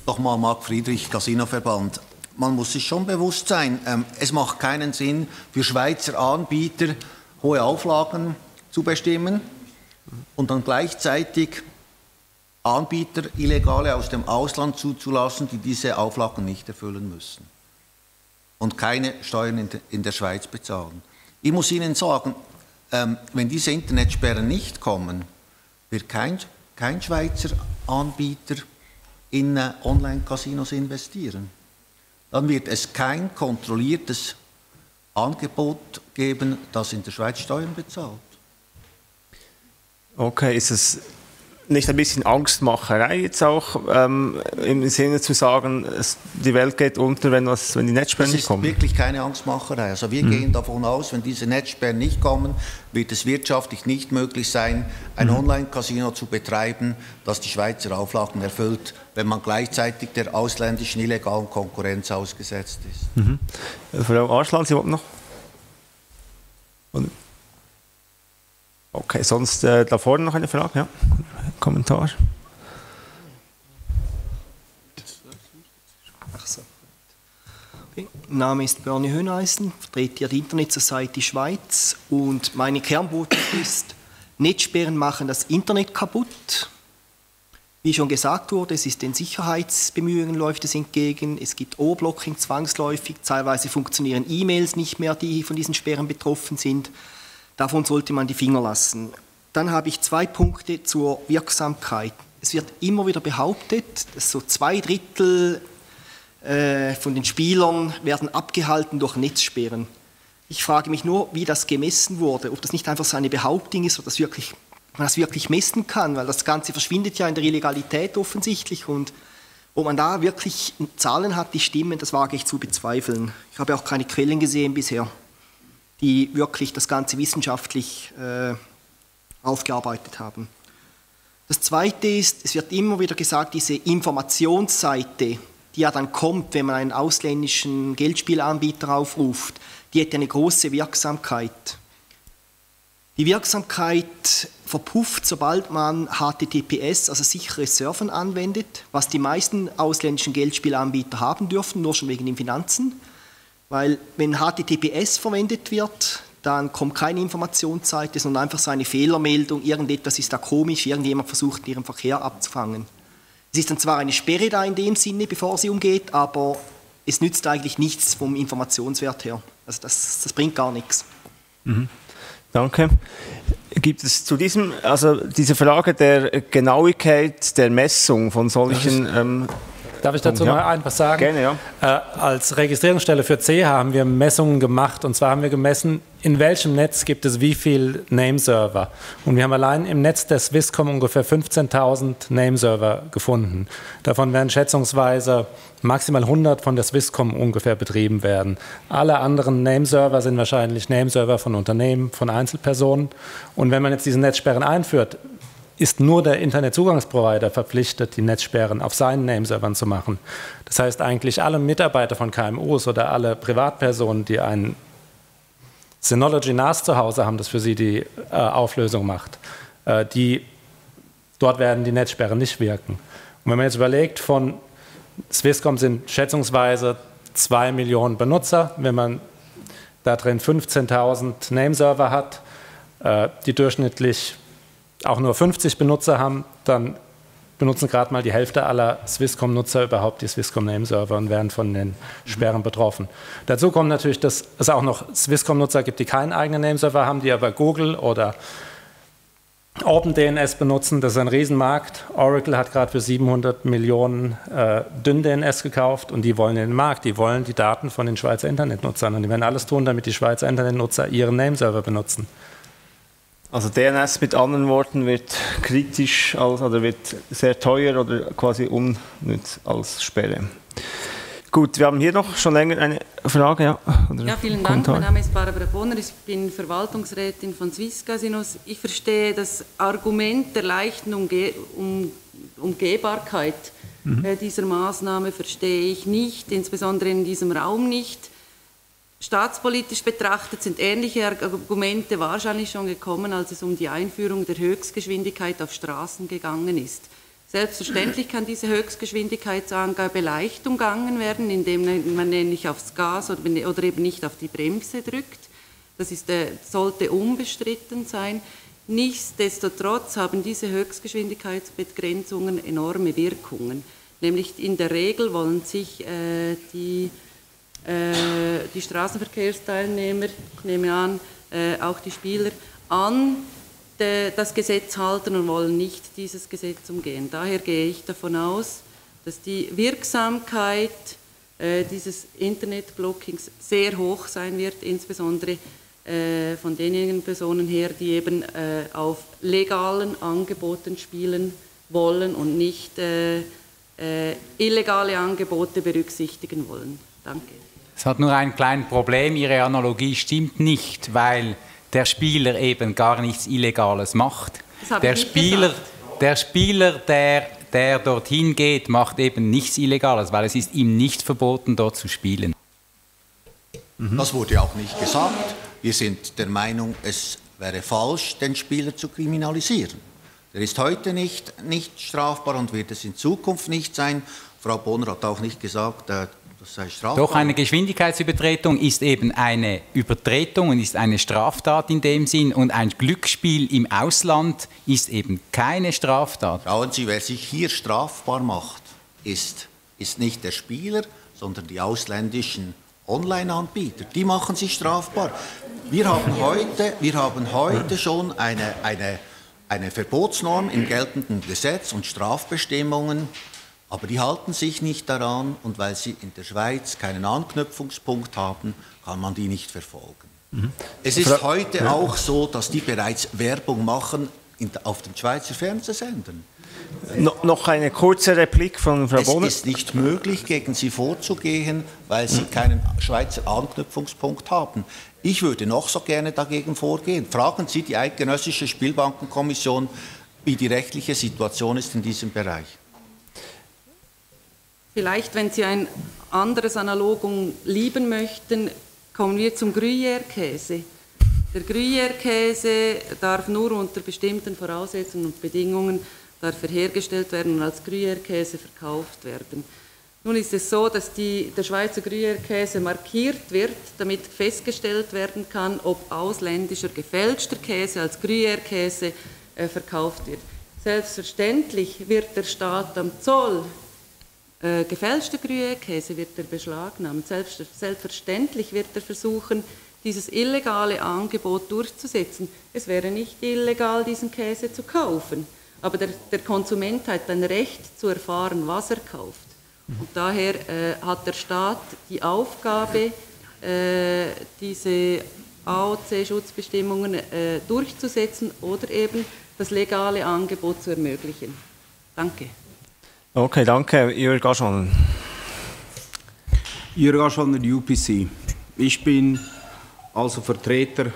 Nochmal Marc Friedrich, Casinoverband. Man muss sich schon bewusst sein, ähm, es macht keinen Sinn für Schweizer Anbieter hohe Auflagen zu bestimmen und dann gleichzeitig Anbieter Illegale aus dem Ausland zuzulassen, die diese Auflagen nicht erfüllen müssen und keine Steuern in, der Schweiz bezahlen. Ich muss Ihnen sagen, ähm, wenn diese Internetsperren nicht kommen, wird kein, kein Schweizer Anbieter in äh, Online-Casinos investieren. Dann wird es kein kontrolliertes Angebot geben, das in der Schweiz Steuern bezahlt. Okay, ist es nicht ein bisschen Angstmacherei jetzt auch ähm, im Sinne zu sagen, es, die Welt geht unter, wenn, was, wenn die Netzsperren nicht kommen? Das ist wirklich keine Angstmacherei. Also wir mhm. gehen davon aus, wenn diese Netzsperren nicht kommen, wird es wirtschaftlich nicht möglich sein, ein mhm. Online-Casino zu betreiben, das die Schweizer Auflagen erfüllt, wenn man gleichzeitig der ausländischen illegalen Konkurrenz ausgesetzt ist. Mhm. Frau Arschland, Sie wollten noch? Und Okay, sonst äh, da vorne noch eine Frage, ja? Kommentar. Okay. Mein Name ist Bernie Höhneisen, vertrete die Internet Society Schweiz und meine Kernbotschaft ist, Netzsperren machen das Internet kaputt. Wie schon gesagt wurde, es ist den Sicherheitsbemühungen läuft es entgegen. Es gibt O-Blocking zwangsläufig. Teilweise funktionieren E-Mails nicht mehr, die von diesen Sperren betroffen sind. Davon sollte man die Finger lassen. Dann habe ich zwei Punkte zur Wirksamkeit. Es wird immer wieder behauptet, dass so zwei Drittel äh, von den Spielern werden abgehalten durch Netzsperren. Ich frage mich nur, wie das gemessen wurde, ob das nicht einfach so eine Behauptung ist, ob das wirklich, man das wirklich messen kann, weil das Ganze verschwindet ja in der Illegalität offensichtlich und ob man da wirklich Zahlen hat, die stimmen, das wage ich zu bezweifeln. Ich habe auch keine Quellen gesehen bisher die wirklich das Ganze wissenschaftlich äh, aufgearbeitet haben. Das Zweite ist, es wird immer wieder gesagt, diese Informationsseite, die ja dann kommt, wenn man einen ausländischen Geldspielanbieter aufruft, die hat eine große Wirksamkeit. Die Wirksamkeit verpufft, sobald man HTTPS, also sichere Surfen, anwendet, was die meisten ausländischen Geldspielanbieter haben dürfen, nur schon wegen den Finanzen. Weil wenn HTTPS verwendet wird, dann kommt keine Informationsseite, sondern einfach so eine Fehlermeldung, irgendetwas ist da komisch, irgendjemand versucht ihren Verkehr abzufangen. Es ist dann zwar eine Sperre da in dem Sinne, bevor sie umgeht, aber es nützt eigentlich nichts vom Informationswert her. Also das, das bringt gar nichts. Mhm. Danke. Gibt es zu diesem, also diese Frage der Genauigkeit der Messung von solchen ähm, Darf ich dazu ja. mal etwas sagen? Gerne, ja. Äh, als Registrierungsstelle für CH haben wir Messungen gemacht und zwar haben wir gemessen, in welchem Netz gibt es wie viel Nameserver. Und wir haben allein im Netz der Swisscom ungefähr 15.000 Nameserver gefunden. Davon werden schätzungsweise maximal 100 von der Swisscom ungefähr betrieben werden. Alle anderen Nameserver sind wahrscheinlich Nameserver von Unternehmen, von Einzelpersonen. Und wenn man jetzt diese Netzsperren einführt, ist nur der Internetzugangsprovider verpflichtet, die Netzsperren auf seinen Nameservern zu machen. Das heißt, eigentlich alle Mitarbeiter von KMUs oder alle Privatpersonen, die ein Synology NAS zu Hause haben, das für sie die äh, Auflösung macht, äh, die, dort werden die Netzsperren nicht wirken. Und wenn man jetzt überlegt, von Swisscom sind schätzungsweise zwei Millionen Benutzer, wenn man da drin 15.000 Nameserver hat, äh, die durchschnittlich auch nur 50 Benutzer haben, dann benutzen gerade mal die Hälfte aller Swisscom-Nutzer überhaupt die Swisscom-Name-Server und werden von den Sperren betroffen. Dazu kommt natürlich, dass es auch noch Swisscom-Nutzer gibt, die keinen eigenen Name-Server haben, die aber Google oder OpenDNS benutzen. Das ist ein Riesenmarkt. Oracle hat gerade für 700 Millionen äh, Dünn-DNS gekauft und die wollen den Markt. Die wollen die Daten von den Schweizer Internetnutzern und die werden alles tun, damit die Schweizer Internetnutzer ihren Name-Server benutzen. Also DNS mit anderen Worten wird kritisch als, oder wird sehr teuer oder quasi unnütz als Sperre. Gut, wir haben hier noch schon länger eine Frage. Ja, ja vielen Dank. Mein Name ist Barbara Bonner, ich bin Verwaltungsrätin von Swiss Casinos. Ich verstehe das Argument der leichten Umge um Umgehbarkeit mhm. Äh, dieser Maßnahme verstehe ich nicht, insbesondere in diesem Raum nicht. Staatspolitisch betrachtet sind ähnliche Argumente wahrscheinlich schon gekommen, als es um die Einführung der Höchstgeschwindigkeit auf Straßen gegangen ist. Selbstverständlich kann diese Höchstgeschwindigkeitsangabe leicht umgangen werden, indem man nämlich aufs Gas oder eben nicht auf die Bremse drückt. Das ist, äh, sollte unbestritten sein. Nichtsdestotrotz haben diese Höchstgeschwindigkeitsbegrenzungen enorme Wirkungen. Nämlich in der Regel wollen sich äh, die die Straßenverkehrsteilnehmer, ich nehme an, äh, auch die Spieler, an das Gesetz halten und wollen nicht dieses Gesetz umgehen. Daher gehe ich davon aus, dass die Wirksamkeit äh, dieses Internetblockings sehr hoch sein wird, insbesondere von denjenigen Personen her, die eben auf legalen Angeboten spielen wollen und nicht illegale Angebote berücksichtigen wollen. Danke. Es hat nur ein kleines Problem, Ihre Analogie stimmt nicht, weil der Spieler eben gar nichts Illegales macht. Der Spieler, der Spieler, der, der dorthin geht, macht eben nichts Illegales, weil es ist ihm nicht verboten, dort zu spielen. Mhm. Das wurde auch nicht gesagt. Wir sind der Meinung, es wäre falsch, den Spieler zu kriminalisieren. Der ist heute nicht, nicht strafbar und wird es in Zukunft nicht sein. Frau Bonner hat auch nicht gesagt, äh, doch eine Geschwindigkeitsübertretung ist eben eine Übertretung und ist eine Straftat in dem Sinn und ein Glücksspiel im Ausland ist eben keine Straftat. Schauen Sie, wer sich hier strafbar macht, ist, ist nicht der Spieler, sondern die ausländischen Online-Anbieter. Die machen sich strafbar. Wir haben heute, wir haben heute schon eine, eine, eine Verbotsnorm im geltenden Gesetz und Strafbestimmungen aber die halten sich nicht daran und weil sie in der Schweiz keinen Anknüpfungspunkt haben, kann man die nicht verfolgen. Mhm. Es ist heute ja. auch so, dass die bereits Werbung machen in, auf den Schweizer Fernsehsendern. No, noch eine kurze Replik von Frau Bonner. Es ist nicht möglich, gegen sie vorzugehen, weil sie keinen Schweizer Anknüpfungspunkt haben. Ich würde noch so gerne dagegen vorgehen. Fragen Sie die Eidgenössische Spielbankenkommission, wie die rechtliche Situation ist in diesem Bereich. Vielleicht, wenn Sie ein anderes Analogung lieben möchten, kommen wir zum Gruyère-Käse. Der Gruyère-Käse darf nur unter bestimmten Voraussetzungen und Bedingungen dafür hergestellt werden und als Gruyère-Käse verkauft werden. Nun ist es so, dass die, der Schweizer Gruyère-Käse markiert wird, damit festgestellt werden kann, ob ausländischer gefälschter Käse als Gruyère-Käse äh, verkauft wird. Selbstverständlich wird der Staat am Zoll äh, gefälschter Gruyère-Käse wird er beschlagnahmt. Selbst, selbstverständlich wird er versuchen, dieses illegale Angebot durchzusetzen. Es wäre nicht illegal, diesen Käse zu kaufen, aber der, der Konsument hat ein Recht zu erfahren, was er kauft. Und daher äh, hat der Staat die Aufgabe, äh, diese AOC-Schutzbestimmungen äh, durchzusetzen oder eben das legale Angebot zu ermöglichen. Danke. Okay, danke. Jörg Aschon. Jörg Aschon, UPC. Ich bin also Vertreter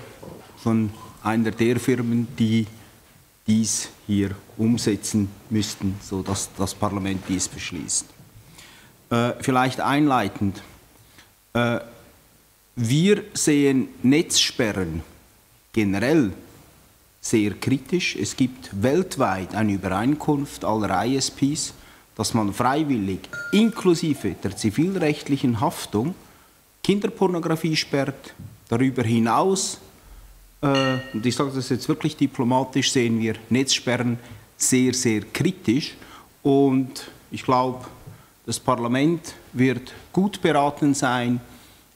von einer der Firmen, die dies hier umsetzen müssten, sodass das Parlament dies beschließt. Äh, vielleicht einleitend. Äh, wir sehen Netzsperren generell sehr kritisch. Es gibt weltweit eine Übereinkunft aller ISPs, dass man freiwillig inklusive der zivilrechtlichen Haftung Kinderpornografie sperrt. Darüber hinaus, äh, und ich sage das jetzt wirklich diplomatisch, sehen wir Netzsperren sehr, sehr kritisch. Und ich glaube, das Parlament wird gut beraten sein,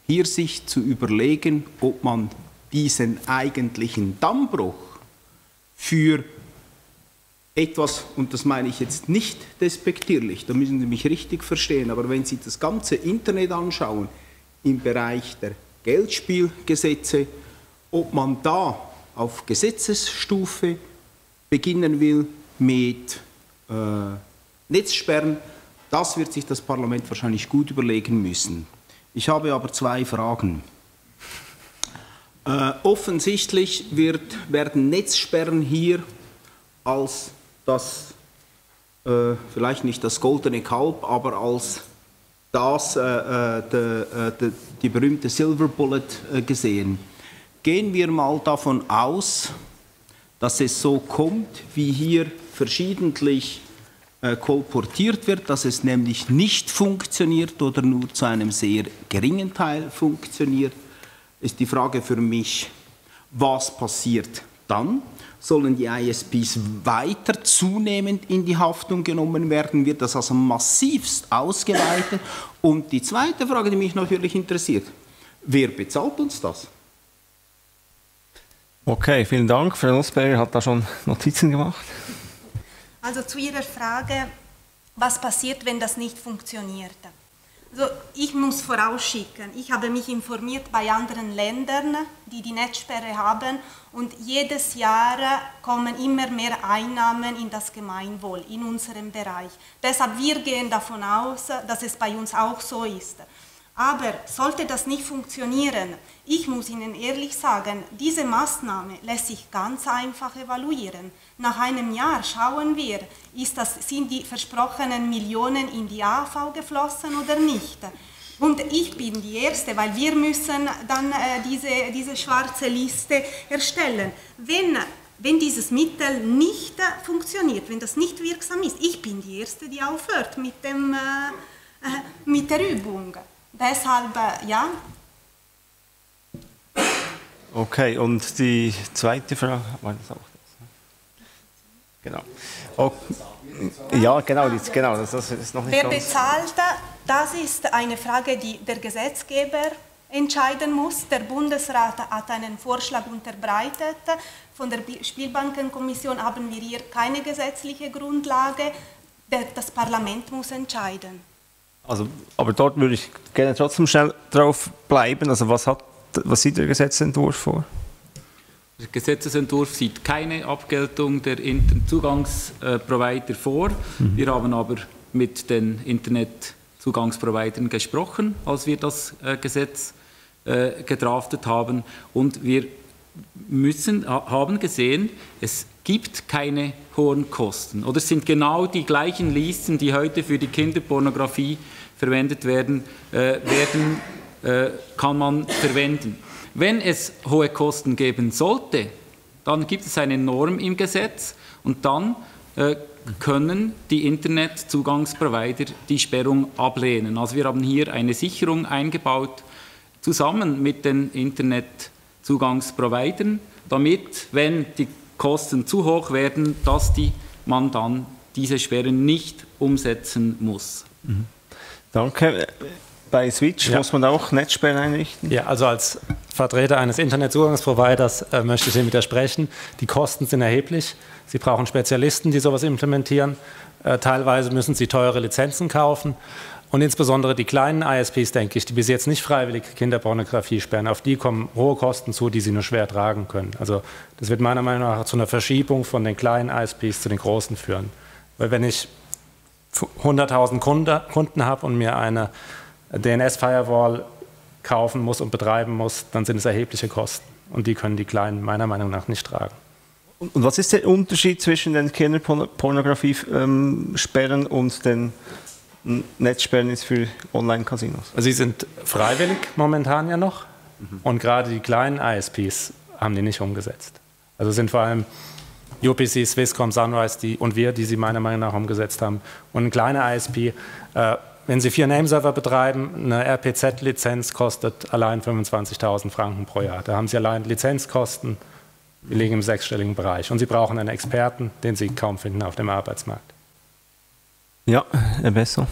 hier sich zu überlegen, ob man diesen eigentlichen Dammbruch für etwas, und das meine ich jetzt nicht despektierlich, da müssen Sie mich richtig verstehen, aber wenn Sie das ganze Internet anschauen im Bereich der Geldspielgesetze, ob man da auf Gesetzesstufe beginnen will mit äh, Netzsperren, das wird sich das Parlament wahrscheinlich gut überlegen müssen. Ich habe aber zwei Fragen. Äh, offensichtlich wird, werden Netzsperren hier als das, äh, vielleicht nicht das goldene Kalb, aber als das, äh, äh de, äh, de, die berühmte Silver Bullet äh, gesehen. Gehen wir mal davon aus, dass es so kommt, wie hier verschiedentlich kolportiert wird, dass es nämlich nicht funktioniert oder nur zu einem sehr geringen Teil funktioniert, ist die Frage für mich, was passiert dann? Sollen die ISPs weiter zunehmend in die Haftung genommen werden? Wird das also massivst ausgeweitet? Und die zweite Frage, die mich natürlich interessiert, wer bezahlt uns das? Okay, vielen Dank. Frau Nussberger hat da schon Notizen gemacht. Also zu Ihrer Frage, was passiert, wenn das nicht funktioniert? Also ich muss vorausschicken, ich habe mich informiert bei anderen Ländern, die die Netzsperre haben und jedes Jahr kommen immer mehr Einnahmen in das Gemeinwohl, in unserem Bereich. Deshalb wir gehen davon aus, dass es bei uns auch so ist. Aber sollte das nicht funktionieren, ich muss Ihnen ehrlich sagen, diese Maßnahme lässt sich ganz einfach evaluieren. Nach einem Jahr schauen wir, das, sind die versprochenen Millionen in die AV geflossen oder nicht. Und ich bin die Erste, weil wir müssen dann äh, diese, diese schwarze Liste erstellen. Wenn, wenn dieses Mittel nicht äh, funktioniert, wenn das nicht wirksam ist, ich bin die Erste, die aufhört mit, dem, äh, äh mit der Übung. Deshalb, äh, ja. Okay, und die zweite Frage, war das auch das? Genau. Oh, ja, genau, das, genau, das, das ist noch nicht Wer bezahlt, das ist eine Frage, die der Gesetzgeber entscheiden muss. Der Bundesrat hat einen Vorschlag unterbreitet. Von der Spielbankenkommission haben wir hier keine gesetzliche Grundlage. Das Parlament muss entscheiden. Also, aber dort würde ich gerne trotzdem schnell drauf bleiben. Also was, hat, was sieht der Gesetzentwurf vor? Der Gesetzentwurf sieht keine Abgeltung der Zugangsprovider vor. Mhm. Wir haben aber mit den Internetzugangsprovidern gesprochen, als wir das äh, Gesetz äh, gedraftet haben. Und wir müssen, haben gesehen, es gibt keine hohen Kosten. Oder es sind genau die gleichen Listen, die heute für die Kinderpornografie verwendet werden, äh, werden äh, kann man verwenden. Wenn es hohe Kosten geben sollte, dann gibt es eine Norm im Gesetz und dann äh, können die Internetzugangsprovider die Sperrung ablehnen. Also wir haben hier eine Sicherung eingebaut, zusammen mit den Internetzugangsprovidern, damit, wenn die Kosten zu hoch werden, dass die, man dann diese Sperren nicht umsetzen muss. Mhm. Danke. Bei Switch ja. muss man auch Netzsperren einrichten? Ja, also als Vertreter eines Internetzugangsproviders äh, möchte ich Ihnen widersprechen. Die Kosten sind erheblich. Sie brauchen Spezialisten, die sowas implementieren. Äh, teilweise müssen Sie teure Lizenzen kaufen. Und insbesondere die kleinen ISPs, denke ich, die bis jetzt nicht freiwillig Kinderpornografie sperren, auf die kommen hohe Kosten zu, die sie nur schwer tragen können. Also das wird meiner Meinung nach zu einer Verschiebung von den kleinen ISPs zu den großen führen. Weil wenn ich 100.000 Kunde, Kunden habe und mir eine DNS-Firewall kaufen muss und betreiben muss, dann sind es erhebliche Kosten. Und die können die Kleinen meiner Meinung nach nicht tragen. Und was ist der Unterschied zwischen den Kinderpornografie-Sperren ähm, und den Netzsperren für Online-Casinos? Also sie sind freiwillig momentan ja noch. Mhm. Und gerade die kleinen ISPs haben die nicht umgesetzt. Also sind vor allem UPC, Swisscom, Sunrise die, und wir, die sie meiner Meinung nach umgesetzt haben. Und ein kleiner ISP, äh, wenn Sie vier Nameserver betreiben, eine RPZ-Lizenz kostet allein 25.000 Franken pro Jahr. Da haben Sie allein Lizenzkosten, die liegen im sechsstelligen Bereich. Und Sie brauchen einen Experten, den Sie kaum finden auf dem Arbeitsmarkt. Ja, Herr Besser.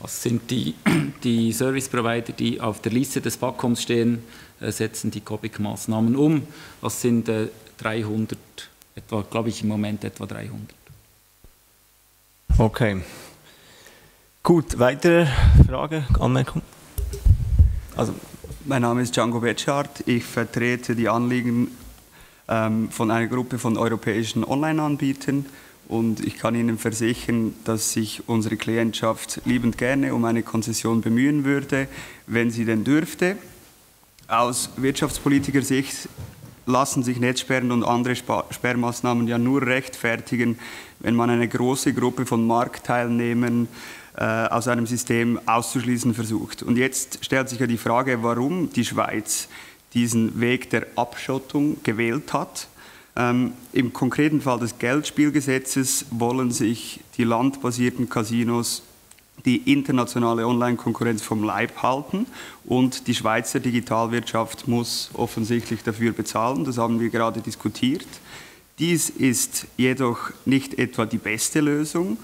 Was sind die, die Service-Provider, die auf der Liste des Backcoms stehen, äh, setzen die COBIC-Maßnahmen um? Was sind 300 etwa, glaube ich, im Moment etwa 300. Okay. Gut, weitere Frage, Anmerkung? Also, mein Name ist Django Betschart. Ich vertrete die Anliegen ähm, von einer Gruppe von europäischen Online-Anbietern und ich kann Ihnen versichern, dass sich unsere Klientschaft liebend gerne um eine Konzession bemühen würde, wenn sie denn dürfte. Aus wirtschaftspolitischer Sicht lassen sich Netzsperren und andere Sperrmaßnahmen ja nur rechtfertigen, wenn man eine große Gruppe von Marktteilnehmern äh, aus einem System auszuschließen versucht. Und jetzt stellt sich ja die Frage, warum die Schweiz diesen Weg der Abschottung gewählt hat. Ähm, Im konkreten Fall des Geldspielgesetzes wollen sich die landbasierten Casinos die internationale Online-Konkurrenz vom Leib halten und die Schweizer Digitalwirtschaft muss offensichtlich dafür bezahlen. Das haben wir gerade diskutiert. Dies ist jedoch nicht etwa die beste Lösung,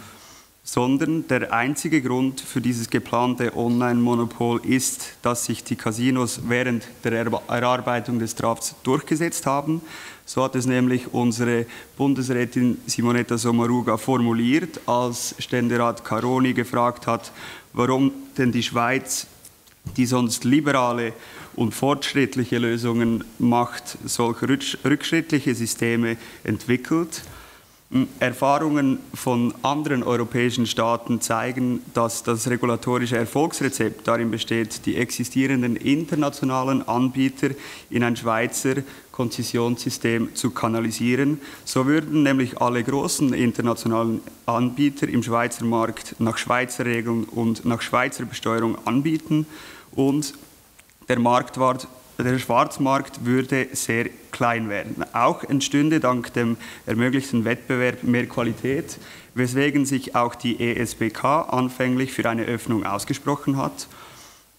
sondern der einzige Grund für dieses geplante Online-Monopol ist, dass sich die Casinos während der Erarbeitung des Drafts durchgesetzt haben. So hat es nämlich unsere Bundesrätin Simonetta Sommaruga formuliert, als Ständerat Caroni gefragt hat, warum denn die Schweiz, die sonst liberale und fortschrittliche Lösungen macht, solche rückschrittliche Systeme entwickelt. Erfahrungen von anderen europäischen Staaten zeigen, dass das regulatorische Erfolgsrezept darin besteht, die existierenden internationalen Anbieter in ein Schweizer Konzessionssystem zu kanalisieren. So würden nämlich alle großen internationalen Anbieter im Schweizer Markt nach Schweizer Regeln und nach Schweizer Besteuerung anbieten und der Marktwert der Schwarzmarkt würde sehr klein werden. Auch entstünde dank dem ermöglichten Wettbewerb mehr Qualität, weswegen sich auch die ESBK anfänglich für eine Öffnung ausgesprochen hat.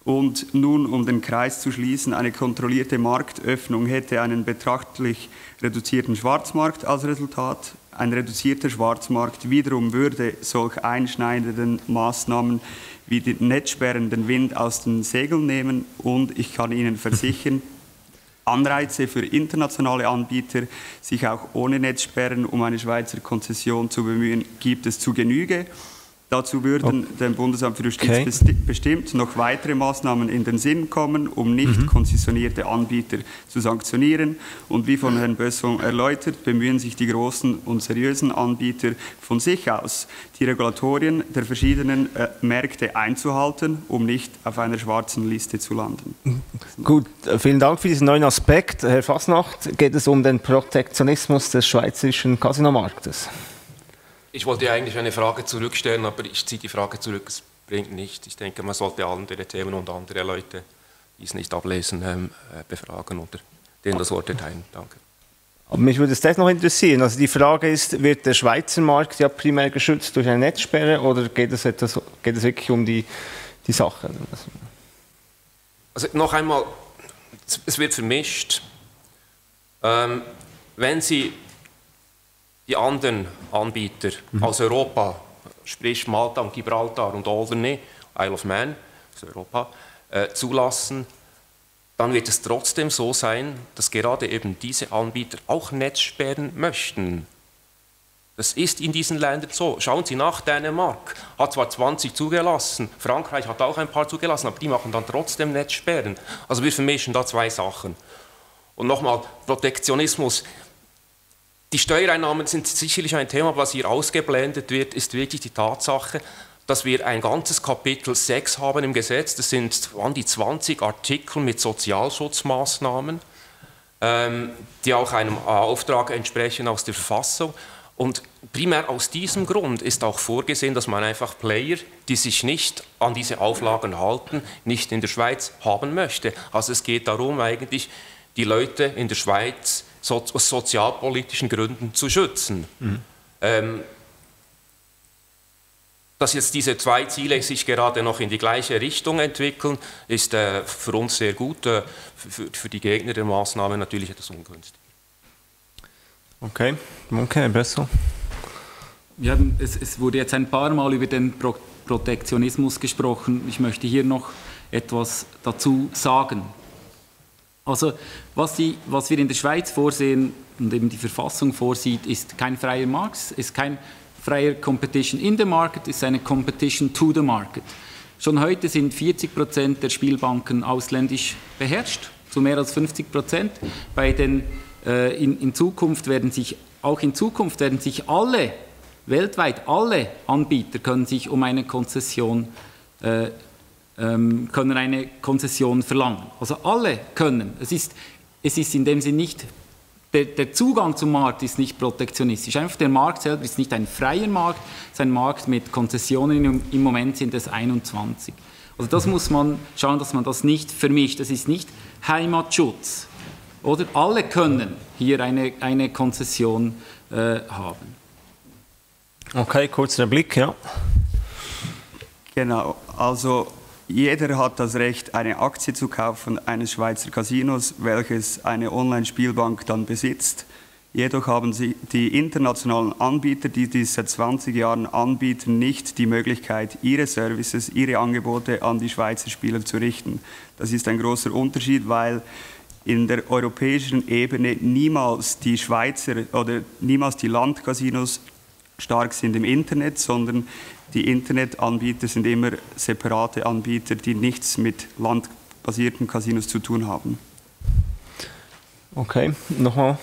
Und nun, um den Kreis zu schließen, eine kontrollierte Marktöffnung hätte einen betrachtlich reduzierten Schwarzmarkt als Resultat. Ein reduzierter Schwarzmarkt wiederum würde solch einschneidenden Maßnahmen wie die Netzsperren den Wind aus den Segeln nehmen und ich kann Ihnen versichern, Anreize für internationale Anbieter, sich auch ohne Netzsperren um eine Schweizer Konzession zu bemühen, gibt es zu Genüge. Dazu würden oh. dem Bundesamt für Justiz okay. bestimmt noch weitere Maßnahmen in den Sinn kommen, um nicht mhm. konzessionierte Anbieter zu sanktionieren. Und wie von Herrn Besson erläutert, bemühen sich die großen und seriösen Anbieter von sich aus, die Regulatorien der verschiedenen äh, Märkte einzuhalten, um nicht auf einer schwarzen Liste zu landen. Gut, äh, vielen Dank für diesen neuen Aspekt. Herr Fasnacht, geht es um den Protektionismus des schweizerischen Casinomarktes? Ich wollte eigentlich eine Frage zurückstellen, aber ich ziehe die Frage zurück. Es bringt nichts. Ich denke, man sollte andere Themen und andere Leute, die es nicht ablesen, ähm, äh, befragen oder denen das Wort erteilen. Danke. Aber mich würde es das noch interessieren. Also die Frage ist, wird der Schweizer Markt ja primär geschützt durch eine Netzsperre oder geht es, etwas, geht es wirklich um die, die Sache? Also noch einmal, es wird vermischt. Ähm, wenn Sie die anderen Anbieter mhm. aus Europa, sprich Malta und Gibraltar und Alderney, Isle of Man, aus Europa, äh, zulassen, dann wird es trotzdem so sein, dass gerade eben diese Anbieter auch Netzsperren möchten. Das ist in diesen Ländern so. Schauen Sie nach, Dänemark hat zwar 20 zugelassen, Frankreich hat auch ein paar zugelassen, aber die machen dann trotzdem Netzsperren. Also wir vermischen da zwei Sachen. Und nochmal, Protektionismus. Die Steuereinnahmen sind sicherlich ein Thema, was hier ausgeblendet wird, ist wirklich die Tatsache, dass wir ein ganzes Kapitel 6 haben im Gesetz. Das sind an die 20 Artikel mit Sozialschutzmaßnahmen, ähm, die auch einem Auftrag entsprechen aus der Verfassung. Und primär aus diesem Grund ist auch vorgesehen, dass man einfach Player, die sich nicht an diese Auflagen halten, nicht in der Schweiz haben möchte. Also es geht darum, eigentlich die Leute in der Schweiz so, aus sozialpolitischen Gründen zu schützen. Mhm. Ähm, dass jetzt diese zwei Ziele sich gerade noch in die gleiche Richtung entwickeln, ist äh, für uns sehr gut, äh, für, für, die Gegner der Maßnahme natürlich etwas ungünstig. Okay, okay, besser. Haben, es, es, wurde jetzt ein paar Mal über den Pro Protektionismus gesprochen. Ich möchte hier noch etwas dazu sagen. Also was, die, was, wir in der Schweiz vorsehen und eben die Verfassung vorsieht, ist kein freier Markt, ist kein freier Competition in the Market, ist eine Competition to the Market. Schon heute sind 40 Prozent der Spielbanken ausländisch beherrscht, zu mehr als 50 Prozent. Bei den äh, in, in, Zukunft werden sich, auch in Zukunft werden sich alle, weltweit alle Anbieter können sich um eine Konzession, äh, ähm, können eine Konzession verlangen. Also alle können. Es ist, es ist in dem Sinne nicht, der, der, Zugang zum Markt ist nicht protektionistisch. Einfach der Markt selber ist nicht ein freier Markt, es ist ein Markt mit Konzessionen. Im Moment sind es 21. Also das muss man schauen, dass man das nicht vermischt. Das ist nicht Heimatschutz. Oder alle können hier eine, eine Konzession äh, haben. Okay, kurzer Blick, ja. Genau, also jeder hat das Recht, eine Aktie zu kaufen eines Schweizer Casinos, welches eine Online-Spielbank dann besitzt. Jedoch haben die internationalen Anbieter, die dies seit 20 Jahren anbieten, nicht die Möglichkeit, ihre Services, ihre Angebote an die Schweizer Spieler zu richten. Das ist ein großer Unterschied, weil in der europäischen Ebene niemals die Schweizer oder niemals die Landcasinos stark sind im Internet, sondern die Internetanbieter sind immer separate Anbieter, die nichts mit landbasierten Casinos zu tun haben. Okay, nochmal.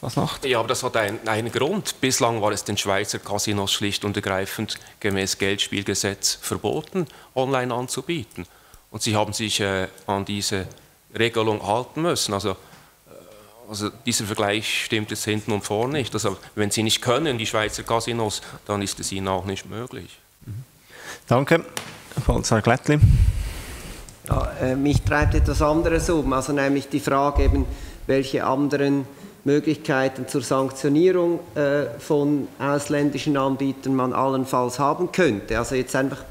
Was noch? Ja, aber das hat einen, einen Grund. Bislang war es den Schweizer Casinos schlicht und ergreifend gemäß Geldspielgesetz verboten, online anzubieten. Und sie haben sich äh, an diese Regelung halten müssen. Also, also dieser Vergleich stimmt jetzt hinten und vorne nicht. Also wenn sie nicht können, die Schweizer Casinos, dann ist es ihnen auch nicht möglich. Danke. Polzar Glättli. Ja, äh, mich treibt etwas anderes um, also nämlich die Frage eben, welche anderen Möglichkeiten zur Sanktionierung äh, von ausländischen Anbietern man allenfalls haben könnte. Also jetzt einfach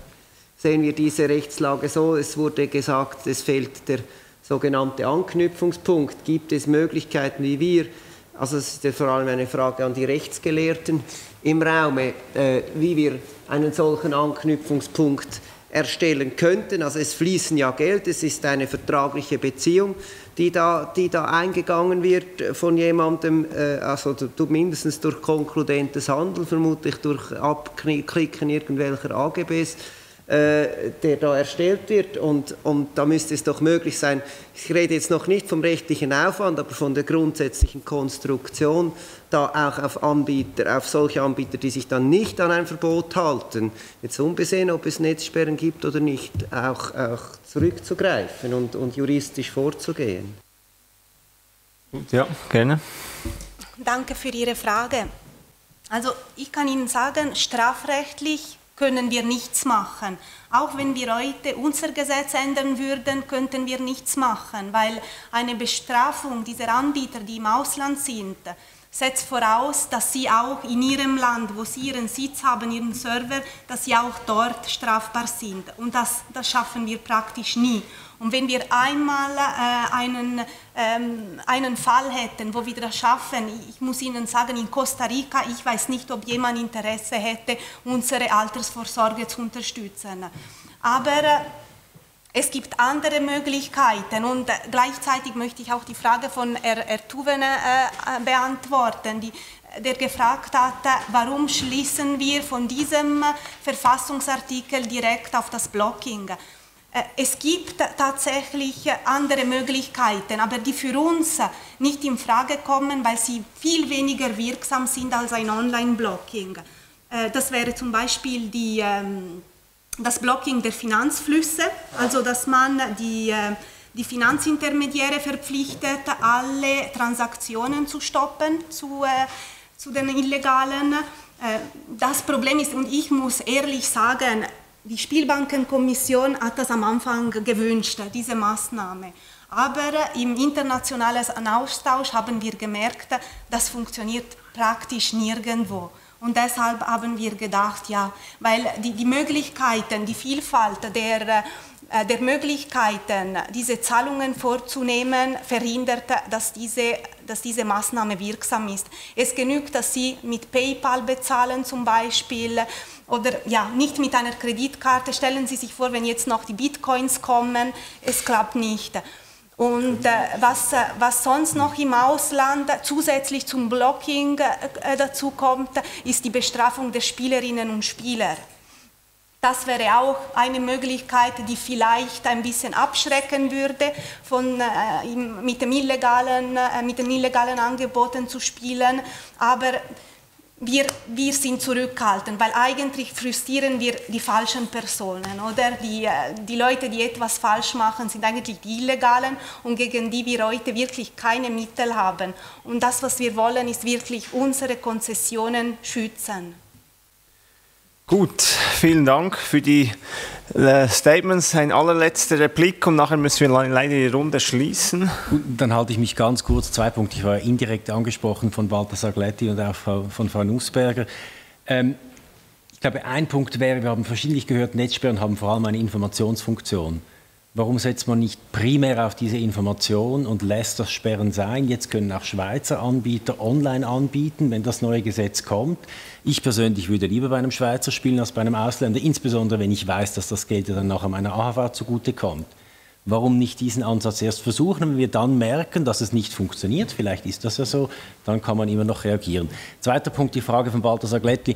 sehen wir diese Rechtslage so, es wurde gesagt, es fehlt der sogenannte Anknüpfungspunkt. Gibt es Möglichkeiten, wie wir, also es ist ja vor allem eine Frage an die Rechtsgelehrten im Raume, äh, wie wir einen solchen Anknüpfungspunkt erstellen könnten. Also es fließen ja Geld, es ist eine vertragliche Beziehung, die da, die da eingegangen wird von jemandem, äh, also mindestens durch konkludentes Handeln, vermutlich durch Abklicken irgendwelcher AGBs der da erstellt wird. Und, und da müsste es doch möglich sein, ich rede jetzt noch nicht vom rechtlichen Aufwand, aber von der grundsätzlichen Konstruktion, da auch auf Anbieter, auf solche Anbieter, die sich dann nicht an ein Verbot halten, jetzt unbesehen, ob es Netzsperren gibt oder nicht, auch, auch zurückzugreifen und, und juristisch vorzugehen. Ja, gerne. Danke für Ihre Frage. Also ich kann Ihnen sagen, strafrechtlich können wir nichts machen. Auch wenn wir heute unser Gesetz ändern würden, könnten wir nichts machen, weil eine Bestrafung dieser Anbieter, die im Ausland sind, setzt voraus, dass sie auch in ihrem Land, wo sie ihren Sitz haben, ihren Server, dass sie auch dort strafbar sind. Und das, das schaffen wir praktisch nie. Und wenn wir einmal äh, einen, ähm, einen Fall hätten, wo wir das schaffen, ich muss Ihnen sagen, in Costa Rica, ich weiß nicht, ob jemand Interesse hätte, unsere Altersvorsorge zu unterstützen. Aber äh, es gibt andere Möglichkeiten und gleichzeitig möchte ich auch die Frage von Ertuvene äh, beantworten. Die, der gefragt hat, warum schließen wir von diesem Verfassungsartikel direkt auf das Blocking. Äh, es gibt tatsächlich andere Möglichkeiten, aber die für uns nicht in Frage kommen, weil sie viel weniger wirksam sind als ein Online-Blocking. Äh, das wäre zum Beispiel die, ähm, das Blocking der Finanzflüsse, also dass man die, äh, die Finanzintermediäre verpflichtet, alle Transaktionen zu stoppen zu, zu den Illegalen. Das Problem ist, und ich muss ehrlich sagen, die Spielbankenkommission hat das am Anfang gewünscht, diese Maßnahme. Aber im internationalen Austausch haben wir gemerkt, das funktioniert praktisch nirgendwo. Und deshalb haben wir gedacht, ja, weil die, die Möglichkeiten, die Vielfalt der, äh, der Möglichkeiten, diese Zahlungen vorzunehmen, verhindert, dass diese, dass diese Maßnahme wirksam ist. Es genügt, dass Sie mit PayPal bezahlen zum Beispiel oder ja, nicht mit einer Kreditkarte. Stellen Sie sich vor, wenn jetzt noch die Bitcoins kommen, es klappt nicht. Und äh, was, äh, was sonst noch im Ausland zusätzlich zum Blocking äh, dazu kommt, ist die Bestrafung der Spielerinnen und Spieler. Das wäre auch eine Möglichkeit, die vielleicht ein bisschen abschrecken würde, von, äh, mit, dem illegalen, äh, mit den illegalen Angeboten zu spielen. Aber wir, wir sind zurückhaltend, weil eigentlich frustrieren wir die falschen Personen, oder? Die, äh, die Leute, die etwas falsch machen, sind eigentlich die Illegalen und gegen die wir heute wirklich keine Mittel haben. Und das, was wir wollen, ist wirklich unsere Konzessionen schützen. Gut, vielen Dank für die äh, Statements. Ein allerletzter Replik und nachher müssen wir leider die Runde schließen. Dann halte ich mich ganz kurz. Zwei Punkte. Ich war indirekt angesprochen von Balthasar Gletti und auch von Frau Nussberger. Ähm, ich glaube, ein Punkt wäre, wir haben verschiedentlich gehört, Netzsperren haben vor allem eine Informationsfunktion. Warum setzt man nicht primär auf diese Information und lässt das Sperren sein? Jetzt können auch Schweizer Anbieter online anbieten, wenn das neue Gesetz kommt. Ich persönlich würde lieber bei einem Schweizer spielen als bei einem Ausländer, insbesondere wenn ich weiß, dass das Geld dann nachher meiner AHV zugutekommt. Warum nicht diesen Ansatz erst versuchen, wenn wir dann merken, dass es nicht funktioniert, vielleicht ist das ja so, dann kann man immer noch reagieren. Zweiter Punkt, die Frage von Balthasar Glättli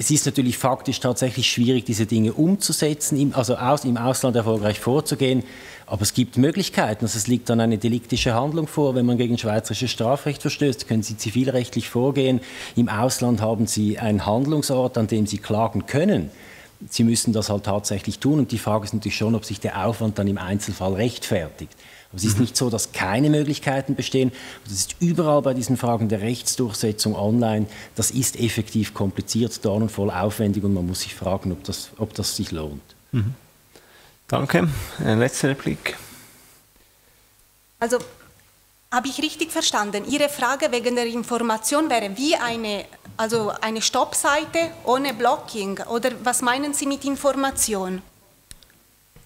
es ist natürlich faktisch tatsächlich schwierig, diese Dinge umzusetzen, also aus, im Ausland erfolgreich vorzugehen. Aber es gibt Möglichkeiten. Also es liegt dann eine deliktische Handlung vor. Wenn man gegen schweizerisches Strafrecht verstößt, können Sie zivilrechtlich vorgehen. Im Ausland haben Sie einen Handlungsort, an dem Sie klagen können. Sie müssen das halt tatsächlich tun. Und die Frage ist natürlich schon, ob sich der Aufwand dann im Einzelfall rechtfertigt. Aber es ist nicht so, dass keine Möglichkeiten bestehen. Das ist überall bei diesen Fragen der Rechtsdurchsetzung online. Das ist effektiv kompliziert, dornenvoll aufwendig und man muss sich fragen, ob das, ob das sich lohnt. Mhm. Danke. Ein letzter Blick. Also habe ich richtig verstanden? Ihre Frage wegen der Information wäre wie eine, also eine Stoppseite ohne Blocking oder was meinen Sie mit Information?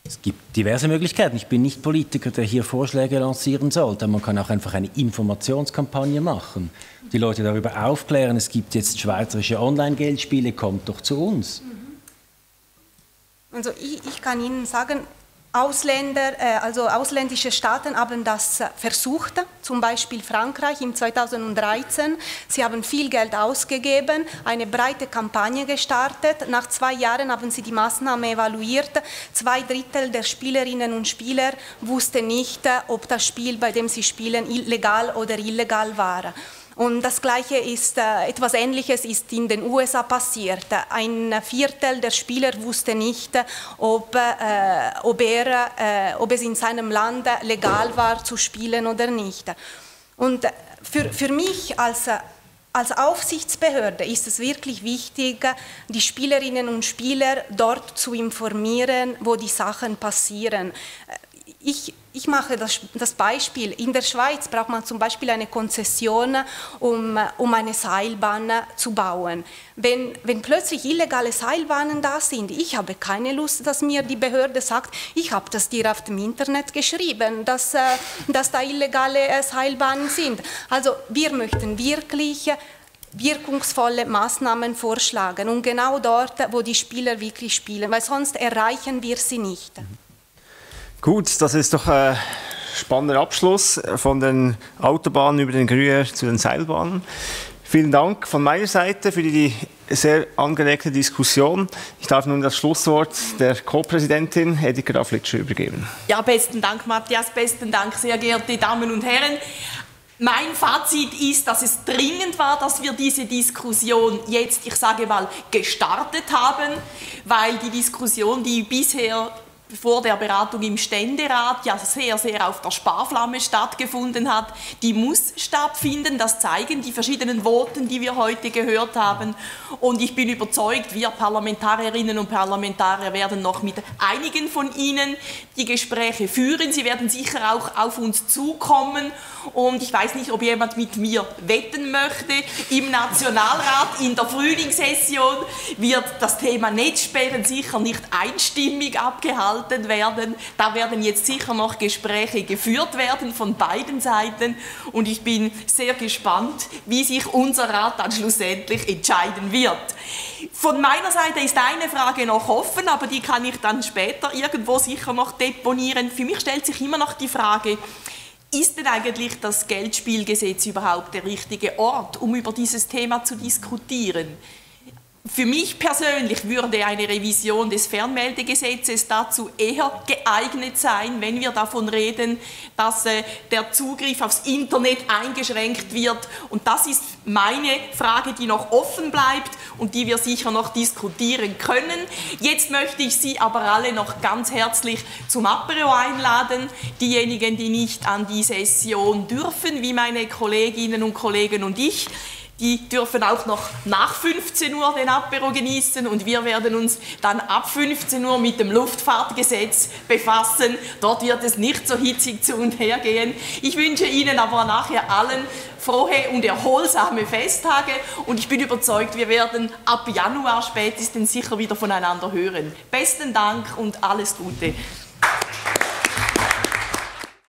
Es gibt diverse Möglichkeiten. Ich bin nicht Politiker, der hier Vorschläge lancieren sollte. Man kann auch einfach eine Informationskampagne machen, die Leute darüber aufklären. Es gibt jetzt schweizerische Online-Geldspiele, kommt doch zu uns. Also ich, ich kann Ihnen sagen, Ausländer, äh, also ausländische Staaten haben das äh, versucht, zum Beispiel Frankreich im 2013. Sie haben viel Geld ausgegeben, eine breite Kampagne gestartet. Nach zwei Jahren haben sie die Maßnahme evaluiert. Zwei Drittel der Spielerinnen und Spieler wussten nicht, äh, ob das Spiel, bei dem sie spielen, legal oder illegal war. Und das Gleiche ist, äh, etwas Ähnliches ist in den USA passiert. Ein Viertel der Spieler wusste nicht, ob, äh, ob, er, äh, ob es in seinem Land legal war zu spielen oder nicht. Und für, für mich als als Aufsichtsbehörde ist es wirklich wichtig, die Spielerinnen und Spieler dort zu informieren, wo die Sachen passieren. Ich, ich mache das, das, Beispiel. In der Schweiz braucht man zum Beispiel eine Konzession, um, um eine Seilbahn zu bauen. Wenn, wenn plötzlich illegale Seilbahnen da sind, ich habe keine Lust, dass mir die Behörde sagt, ich habe das dir auf dem Internet geschrieben, dass, äh, dass da illegale äh, Seilbahnen sind. Also wir möchten wirklich wirkungsvolle Maßnahmen vorschlagen und genau dort, wo die Spieler wirklich spielen, weil sonst erreichen wir sie nicht. Gut, das ist doch ein spannender Abschluss von den Autobahnen über den Gruyère zu den Seilbahnen. Vielen Dank von meiner Seite für die sehr angeregte Diskussion. Ich darf nun das Schlusswort der Co-Präsidentin Edika Raflitscher übergeben. Ja, besten Dank, Matthias, besten Dank, sehr geehrte Damen und Herren. Mein Fazit ist, dass es dringend war, dass wir diese Diskussion jetzt, ich sage mal, gestartet haben, weil die Diskussion, die bisher vor der Beratung im Ständerat ja sehr, sehr auf der Sparflamme stattgefunden hat, die muss stattfinden. Das zeigen die verschiedenen Voten, die wir heute gehört haben. Und ich bin überzeugt, wir Parlamentarierinnen und Parlamentarier werden noch mit einigen von Ihnen die Gespräche führen. Sie werden sicher auch auf uns zukommen. Und ich weiß nicht, ob jemand mit mir wetten möchte. Im Nationalrat in der Frühlingssession wird das Thema Netzsperren sicher nicht einstimmig abgehalten gestaltet werden. Da werden jetzt sicher noch Gespräche geführt werden von beiden Seiten und ich bin sehr gespannt, wie sich unser Rat dann schlussendlich entscheiden wird. Von meiner Seite ist eine Frage noch offen, aber die kann ich dann später irgendwo sicher noch deponieren. Für mich stellt sich immer noch die Frage, ist denn eigentlich das Geldspielgesetz überhaupt der richtige Ort, um über dieses Thema zu diskutieren? Für mich persönlich würde eine Revision des Fernmeldegesetzes dazu eher geeignet sein, wenn wir davon reden, dass äh, der Zugriff aufs Internet eingeschränkt wird. Und das ist meine Frage, die noch offen bleibt und die wir sicher noch diskutieren können. Jetzt möchte ich Sie aber alle noch ganz herzlich zum Apero einladen. Diejenigen, die nicht an die Session dürfen, wie meine Kolleginnen und Kollegen und ich, die dürfen auch noch nach 15 Uhr den Apero genießen und wir werden uns dann ab 15 Uhr mit dem Luftfahrtgesetz befassen. Dort wird es nicht so hitzig zu und her gehen. Ich wünsche Ihnen aber nachher allen frohe und erholsame Festtage und ich bin überzeugt, wir werden ab Januar spätestens sicher wieder voneinander hören. Besten Dank und alles Gute.